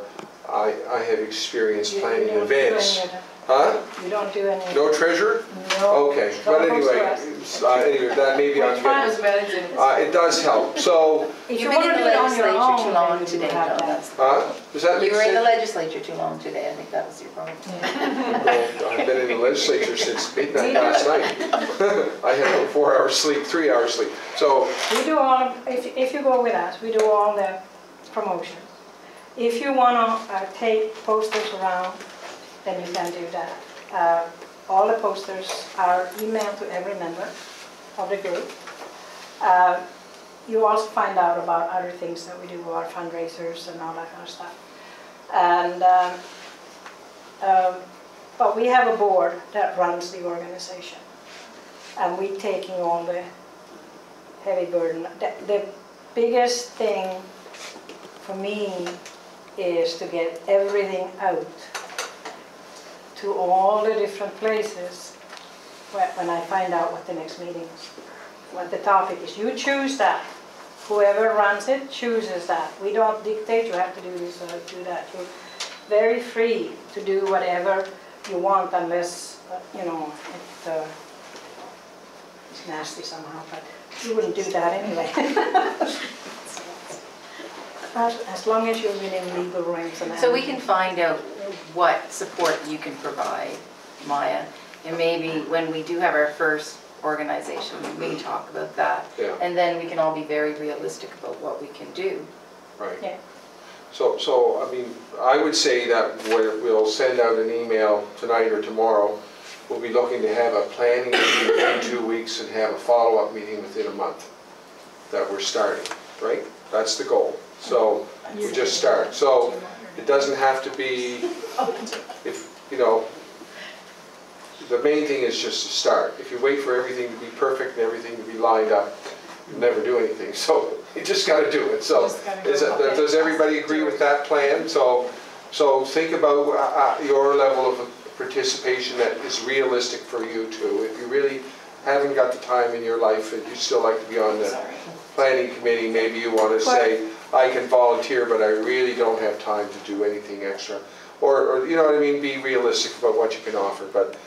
I, I have experience planning events. Any of that. Huh? You don't do any. No treasure? No. Okay, Don't but post anyway, us. uh, anyway, that maybe I'm Which one? getting, As uh, it does help, so, If you You've been in the do it on your legislature too long today, do though, that's. huh? Does that make You were in the sense? legislature too long today, I think that was your problem. Well, I've been in the legislature since midnight last night. I had a four-hour sleep, three-hour sleep, so, We do all, of- if, if you go with us, we do all the promotion. If you want to take posters around, then you can do that. Uh, All the posters are emailed to every member of the group. Uh, You also find out about other things that we do, our fundraisers and all that kind of stuff. And, um, um, but we have a board that runs the organization. And we're taking all the heavy burden. The, the biggest thing for me is to get everything out to all the different places when when I find out what the next meeting is, what the topic is. You choose that. Whoever runs it chooses that. We don't dictate, you have to do this or do that. You're very free to do whatever you want unless, uh, you know, it, uh, it's nasty somehow, but you wouldn't do that anyway. As as long as you're within legal range. So we can find out what support you can provide, Maya. And maybe when we do have our first organization, we can talk about that. Yeah. And then we can all be very realistic about what we can do. Right. Yeah. So, so, I mean, I would say that we're- we'll send out an email tonight or tomorrow. We'll be looking to have a planning meeting in two weeks and have a follow-up meeting within a month that we're starting, right? That's the goal. So we just start. So it doesn't have to be, if, you know, the main thing is just to start. If you wait for everything to be perfect and everything to be lined up, you'll never do anything. So you just gotta do it. So is go. it, does everybody agree with that plan? So, so think about uh, uh, your level of participation that is realistic for you too. If you really haven't got the time in your life and you'd still like to be on the planning committee, maybe you want to say, I can volunteer, but I really don't have time to do anything extra. Or, or, you know what I mean, be realistic about what you can offer, but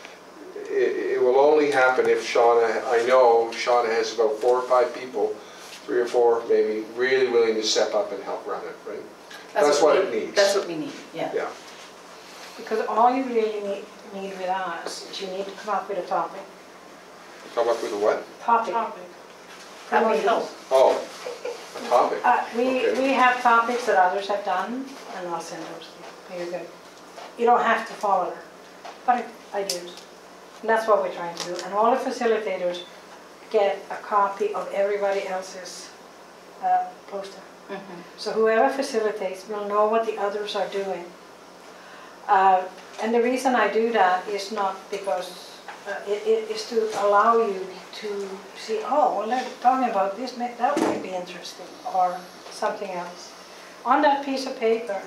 it, it will only happen if Shauna, I know Shauna has about four or five people, three or four maybe, really willing to step up and help run it, right? That's what it we- needs. That's what we need, yeah. Yeah, Because all you really need, need with us is you need to come up with a topic. come up with a what? Topic. Topic. That would help. Oh, a topic. Uh, we, Okay. we have topics that others have done, and I'll send those to you. You're good. You don't have to follow them, but ideas. And that's what we're trying to do. And all the facilitators get a copy of everybody else's uh, poster. Mhm. So whoever facilitates will know what the others are doing. Uh, And the reason I do that is not because, uh, it it is to allow you to see, oh, well, they're talking about this, that might be interesting, or something else. On that piece of paper,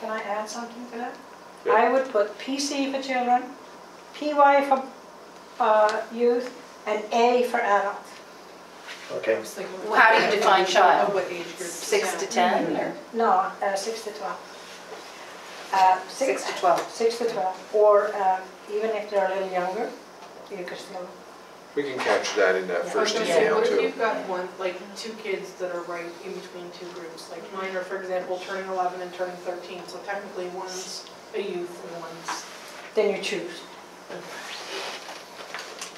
can I add something to that? Yeah. I would put PC for children, PY for uh, youth, and A for adult. Okay. I was thinking How do you define child? What age group? Six to 10 or No, uh, six to 12. Uh, six to 12? Six to 12, or um, even if they're a little younger, you We can capture that in that I was first gonna say, email what if too. you've got one, like, two kids that are right in between two groups? Like mine are, for example, turning 11 and turning 13, so technically one's a youth and one's, then you choose.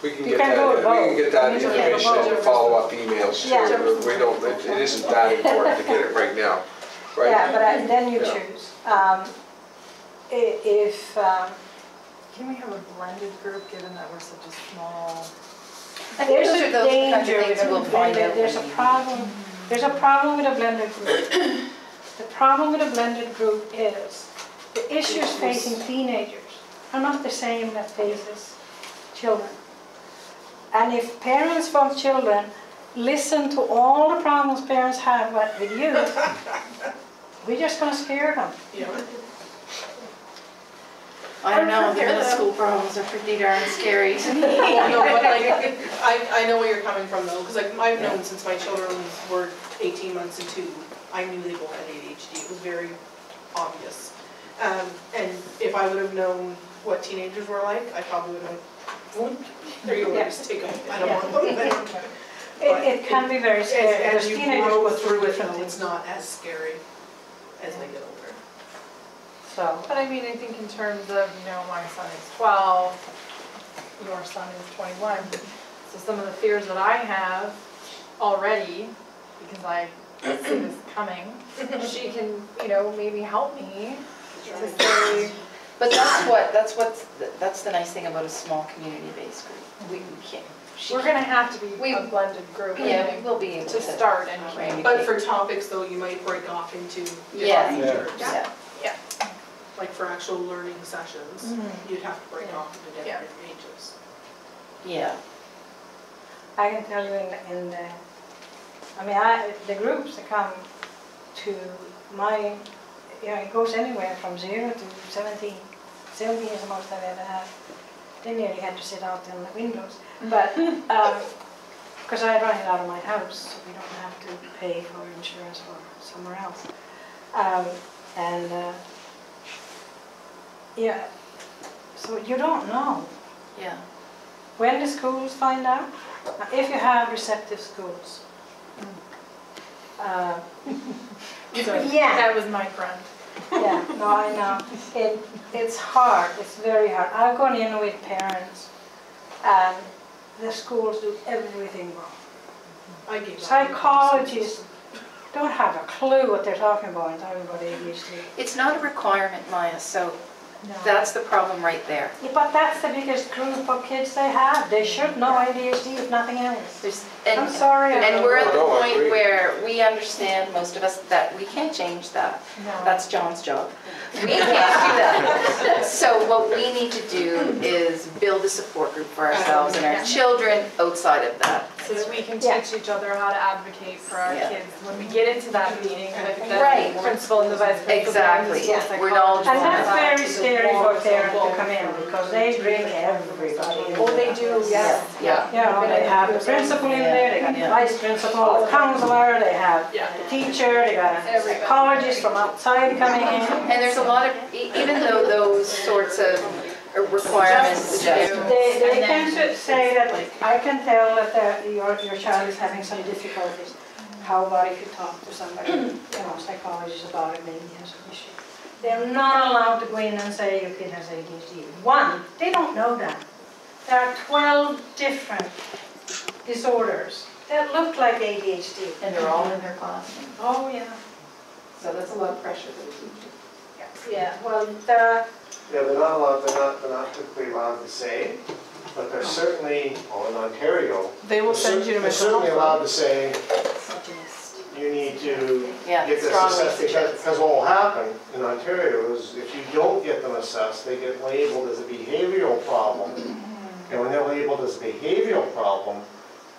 We can You get can that, go we can get that You can go information in both. follow-up emails Yeah. too. We don't, it it isn't that important to get it right now, right? Yeah, but then you Yeah. choose. Um, i- If, um, Can we have a blended group, given that we're such a small? I think there's those are a those kinds of danger with things a we'll find blended, out. there's a when we- problem, there's a problem with a blended group. The problem with a blended group is the issues facing teenagers are not the same that faces children. And if parents from children listen to all the problems parents have with with youth, we're just gonna scare them. you know, I don't know, the middle school problems are pretty darn scary to me. Well, no, but like, I, I know where you're coming from though, because like, I've known since my children were 18 months and two, I knew they both had ADHD, it was very obvious. Um, and if I would have known what teenagers were like, I probably would have, whoop, there you go, just take them, I don't want them. It, it can be very As, scary, as because you teenagers grow go through it though, it's not as scary as they get older. So, But I mean, I think in terms of, you know, my son is 12, your son is 21. So some of the fears that I have already, because I see this coming, she can, you know, maybe help me to say, But that's what, that's what's, that's the nice thing about a small community-based group. We we can't, she we're gonna have to be We- a blended group, I Yeah, think, we'll be able to. to start and communicate. But for topics though, you might break off into Yeah. different Yeah. groups. Yeah. Like for actual learning sessions, you'd have to break Yeah. off into Yeah. different ages. Yeah. I can tell you in, in the, I mean, I, the groups that come to my, yeah, it goes anywhere from zero to 17. 17 is the most I've ever had. They nearly had to sit out in the windows. But, because I run it out of my house, so we don't have to pay for insurance or somewhere else. Um, and, uh, yeah, so you don't know. Yeah. When the schools find out, if you have receptive schools, uh, yeah, That was my friend. yeah, no, I know. It, it's hard, it's very hard. I've gone in with parents and the schools do everything wrong. I gave up. Psychologists don't have a clue what they're talking about in talking about ADHD. It's not a requirement, Maya, so No. that's the problem right there. Yeah, But that's the biggest group of kids they have. They should know ADHD if nothing else. There's, I'm sorry. I and we're at the No, point agree. where we understand, most of us, that we can't change that. No. That's John's job. We can't do that. So what we need to do is build a support group for ourselves and our children outside of that. So that we can Yeah. teach each other how to advocate for our Yeah. kids. When we get into that meeting, Right. the principal and the vice principal. and the Exactly. school Yeah. We're knowledgeable. And that's psychologist, very scary for parents to come in because they bring everybody. in. Oh, they do, yes. Yeah. Yeah, well, they have the principal in there, they got the Yeah. vice principal, the counselor, they have Yeah. the teacher, they got a psychologist from outside coming in. And there's a lot of, e- even though those sorts of Uh, requirements do. They, they can s- say that, I can tell that the- your, your child is having some difficulties. How about if you talk to somebody, you know, psychologist about it, maybe he has an issue. They're not allowed to go in and say your kid has ADHD. One, they don't know that. There are 12 different disorders that look like ADHD. And they're all in their classroom. Oh, yeah. So that's a lot of pressure for the teacher. Yeah, well, the, Yeah, they're not allowed, they're not, they're not typically allowed to say, but they're certainly, well, in Ontario, They will they're send you to cer- they're certainly allowed to say, you need to Yeah, get this strongly assessed, because, because what will happen in Ontario is if you don't get them assessed, they get labeled as a behavioral problem. And when they're labeled as a behavioral problem,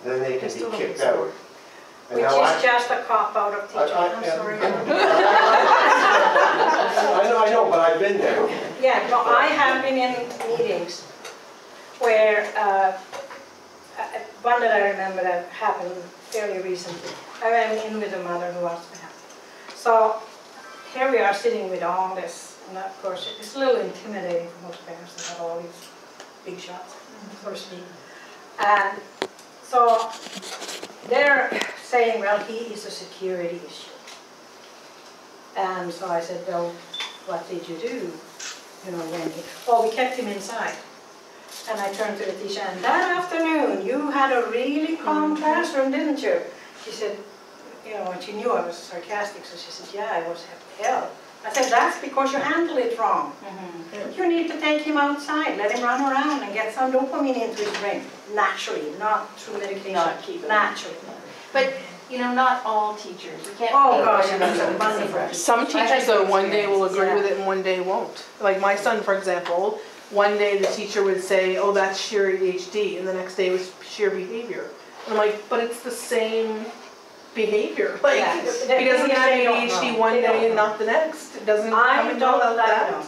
then they can be kicked out. And which now I- is just a cop-out of I- teaching, I- I'm yeah. sorry. I know, I know, but I've been there. Yeah, no, I have been in meetings where, uh, one that I remember that happened fairly recently. I went in with a mother who me help. So here we are sitting with all this, and of course, it's a little intimidating for most parents to have all these big shots, so. And so they're saying, well, he is a security issue. And so I said, well, what did you do? You know, when he, oh, we kept him inside. And I turned to the teacher, and that afternoon, you had a really calm mm-hmm. classroom, didn't you? She said, you know, and she knew I was sarcastic, so she said, yeah, I was hell. I said, that's because you handled it wrong. Mm-hmm. You need to take him outside, let him run around and get some dopamine into his brain, naturally, not through medication, Not keep it. naturally. But, you know, not all teachers, we can't. Oh, gosh, everybody that's a with wonderful. Some teachers though, one day will agree experience, with it and one day won't. Like my son, for example, one day the teacher would say, oh, that's sheer ADHD, and the next day it was sheer behavior. And I'm like, but it's the same behavior. Like, Yeah. he doesn't have ADHD one They don't day and not the next. It doesn't I and go don't like that.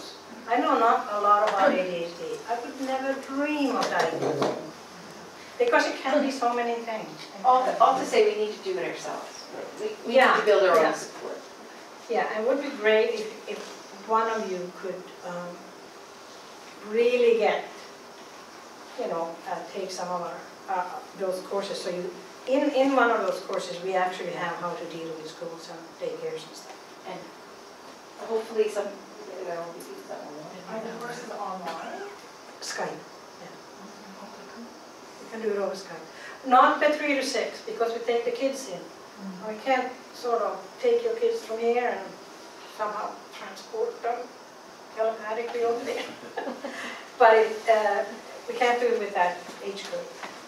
I know not a lot about ADHD. I would never dream of diagnosing. Because it can be so many things. All, to- all to say, we need to do it ourselves. We, we need to build our yeah. own support. Yeah, it would be great if, if one of you could um, really get, you know, uh, take some of our, uh, those courses. So you, in, in one of those courses, we actually have how to deal with schools and daycares and stuff. And hopefully some, you know, we do something. Are the courses online? Skype, can do over Skype. Not the three to six, because we take the kids in. We can't sort of take your kids from here and somehow transport them telepathically over there. But it, uh, we can't do it with that age group.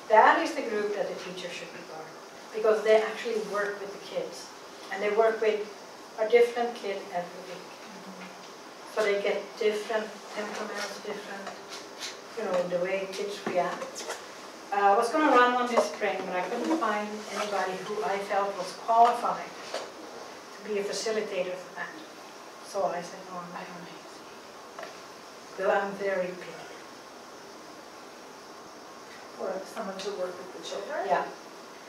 That is the group that the teacher should be part of, because they actually work with the kids. And they work with a different kid every week. So they get different temperaments, different, you know, the way kids react. Uh, I was gonna run one this spring, but I couldn't find anybody who I felt was qualified to be a facilitator for that. So I said, no, I don't know. Well, I'm very picky. For someone to work with the children? Yeah,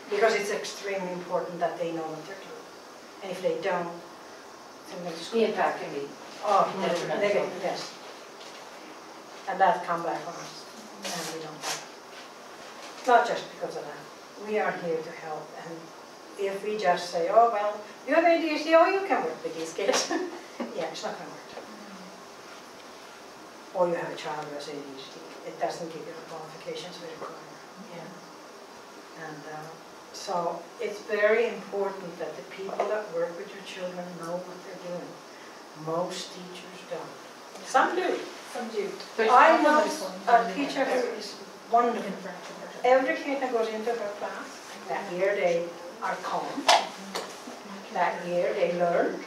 because it's extremely important that they know what they're doing. And if they don't, somebody's. The impact can be Oh, detrimental. negative, yes. And that come back on us, and we don't have. it. Not just because of that, we are here to help, and if we just say, oh, well, you have ADHD, oh, you can work with these kids. Yeah, it's not gonna work. Or you have a child who has ADHD, it doesn't give you the qualifications we require. Yeah. And uh, so it's very important that the people that work with your children know what they're doing. Most teachers don't. Some do. Some do. I know a teacher who is wonderful. Every kid that goes into her class, that year they are calm. That year they learn.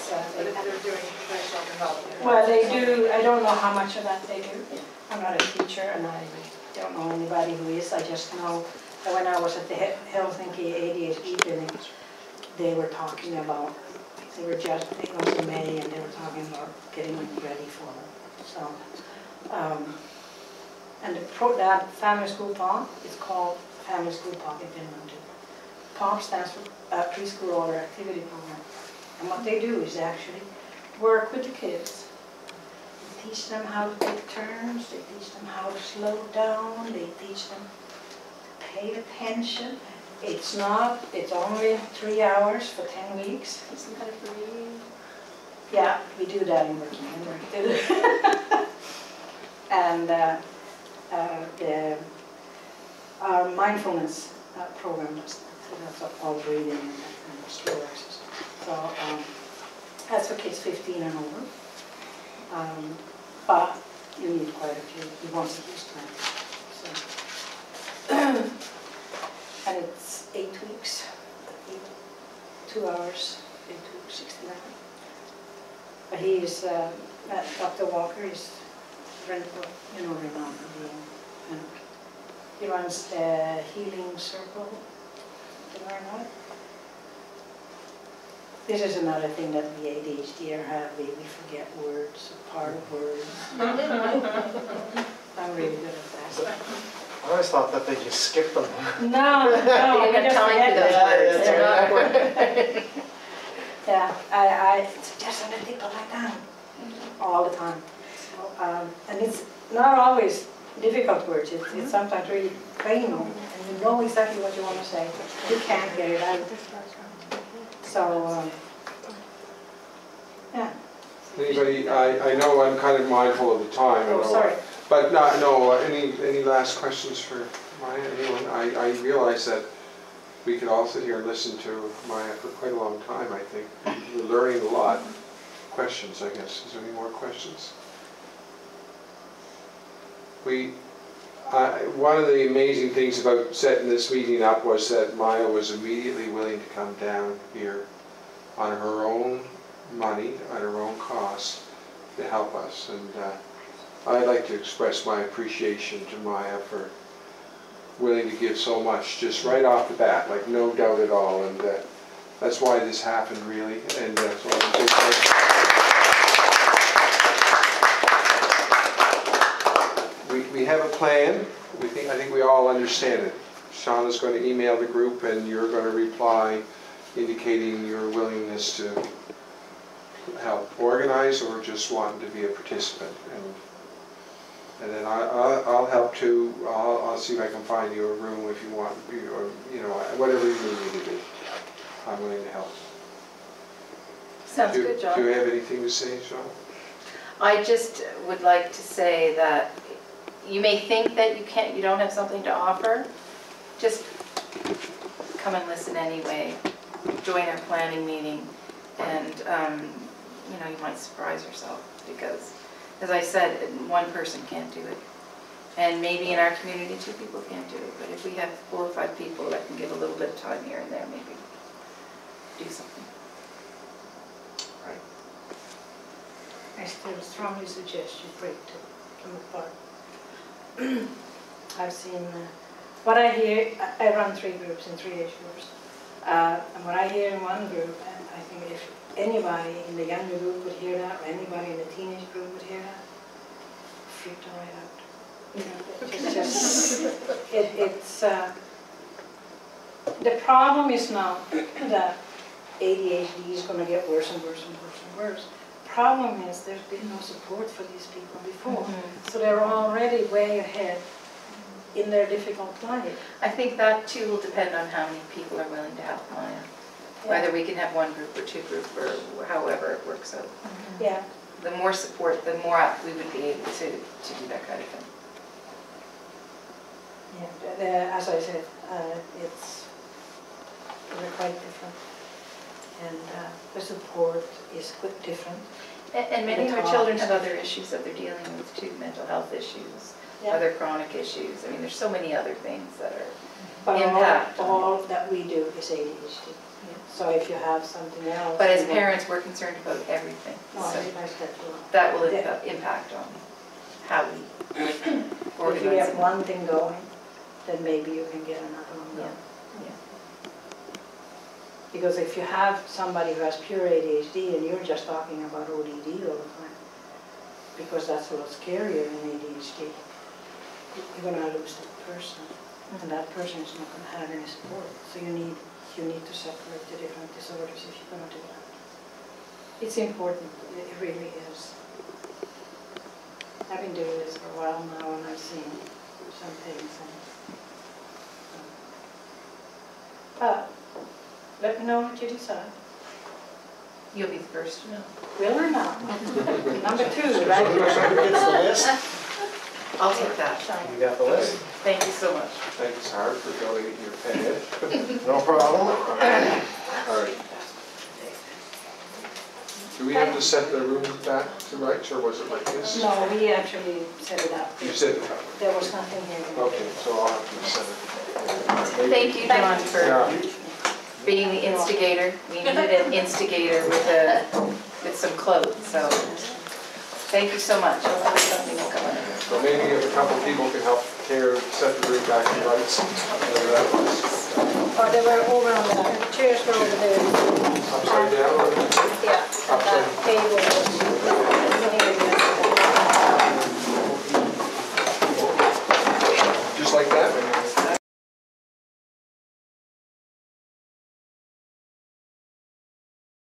So they- they're doing professional development. Well, they do, I don't know how much of that they do. I'm not a teacher and I don't know anybody who is. I just know that when I was at the Helsinki ADHD clinic, they were talking about, they were just, it was in May and they were talking about getting ready for it. So, um, and the pro, that family school POP is called Family School POP in Finland. POP stands for uh, Preschool Order Activity Program. And what they do is actually work with the kids. They teach them how to take turns, they teach them how to slow down, they teach them to pay attention. It's not, it's only three hours for 10 weeks. Isn't that free? Yeah, we do that in working. And uh, the, our mindfulness uh, program. So that's all breathing and and slow exercise. So um, that's for kids 15 and over. Um, But you need quite a few, you want at least 20. So. And it's eight weeks, eight- two hours, eight weeks, 69. But he is, uh, uh, Dr. Walker is, you know, renowned. He- and runs the Healing Circle, something like that. This is another thing that we ADHD have, we we forget words, part of words. I'm really good at that. I always thought that they just skipped them. No, no, They we didn't have just time for forget those that. words, they're not important. Yeah, I, I suggest on the tip of my all the time. So, um, And it's not always difficult words, it's, it's sometimes really painful, and you know exactly what you want to say, you can't get it out. So, um, yeah, Anybody, I, I know I'm kind of mindful of the time. Oh, sorry. But no, no, any, any last questions for Maya, anyone? I, I realize that we could all sit here and listen to Maya for quite a long time, I think. We're learning a lot. Questions, I guess. Is there any more questions? We, uh, one of the amazing things about setting this meeting up was that Maya was immediately willing to come down here on her own money, at her own cost, to help us. And uh, I'd like to express my appreciation to Maya for willing to give so much just right off the bat, like no doubt at all. And uh, that's why this happened really. And uh, so I'm just- we, we have a plan. We think, I think we all understand it. Sean is going to email the group and you're going to reply indicating your willingness to help organize or just wanting to be a participant. And and then I, I- I'll help too, I'll, I'll see if I can find you a room if you want, or, you know, whatever you need me to do. I'm willing to help. Sounds Do- good, Do you have anything to say, Sean? I just would like to say that you may think that you can't, you don't have something to offer, just come and listen anyway. Join our planning meeting, and, um, you know, you might surprise yourself, because, as I said, one person can't do it. And maybe in our community, two people can't do it, but if we have four or five people that can give a little bit of time here and there, maybe do something. Right. I still strongly suggest you break to come apart. I've seen, uh, what I hear, I run three groups in three age groups. Uh, And what I hear in one group, and I think if anybody in the younger group would hear that, or anybody in the teenage group would hear that, freak them right out. You know, It's just, it, it's, uh, the problem is not that ADHD is gonna get worse and worse and worse and worse. Problem is, there's been no support for these people before, mm-hmm. so they're already way ahead in their difficult life. I think that too will depend on how many people are willing to help Maya. Whether we can have one group or two group or however it works out. Mm-hmm. Yeah, The more support, the more we would be able to, to do that kind of thing. yeah, uh, the- as I said, uh, it's, they're quite different. And uh, the support is quite different. And and many of our children have other issues that they're dealing with too, mental health issues, Yeah. other chronic issues. I mean, there's so many other things that are, But Impact. all, all that we do is ADHD. So if you have something else. but as parents, we're concerned about everything. I So that will Yeah. impact on how we organize. If you have one thing going, then maybe you can get another one going. Because if you have somebody who has pure ADHD and you're just talking about ODD all the time, because that's a lot scarier than ADHD, you're gonna lose that person. And that person is not gonna have any support. So you need, you need to separate the different disorders if you're gonna do that. It's important, it really is. I've been doing this for a while now and I've seen some things and. Uh, but, let me know what you decide. You'll be the first to know. Will or not? Number two, right? Gets the list? I'll take that. You got the list? Thank you so much. Thanks, Howard, for donating your pen. No problem. All right. Do we have to set the room back to rights, or was it like this? No, we actually set it up. You said it. Up? There was nothing here. Okay, so I'll have to set it. Thank you, John, for Yeah being the instigator, we needed an instigator with a, with some clothes, so thank you so much. So maybe if a couple people could help tear, set the room back to rights. Oh, they were over on the, chairs were over there. Upside down Yeah. Upside. Just like that?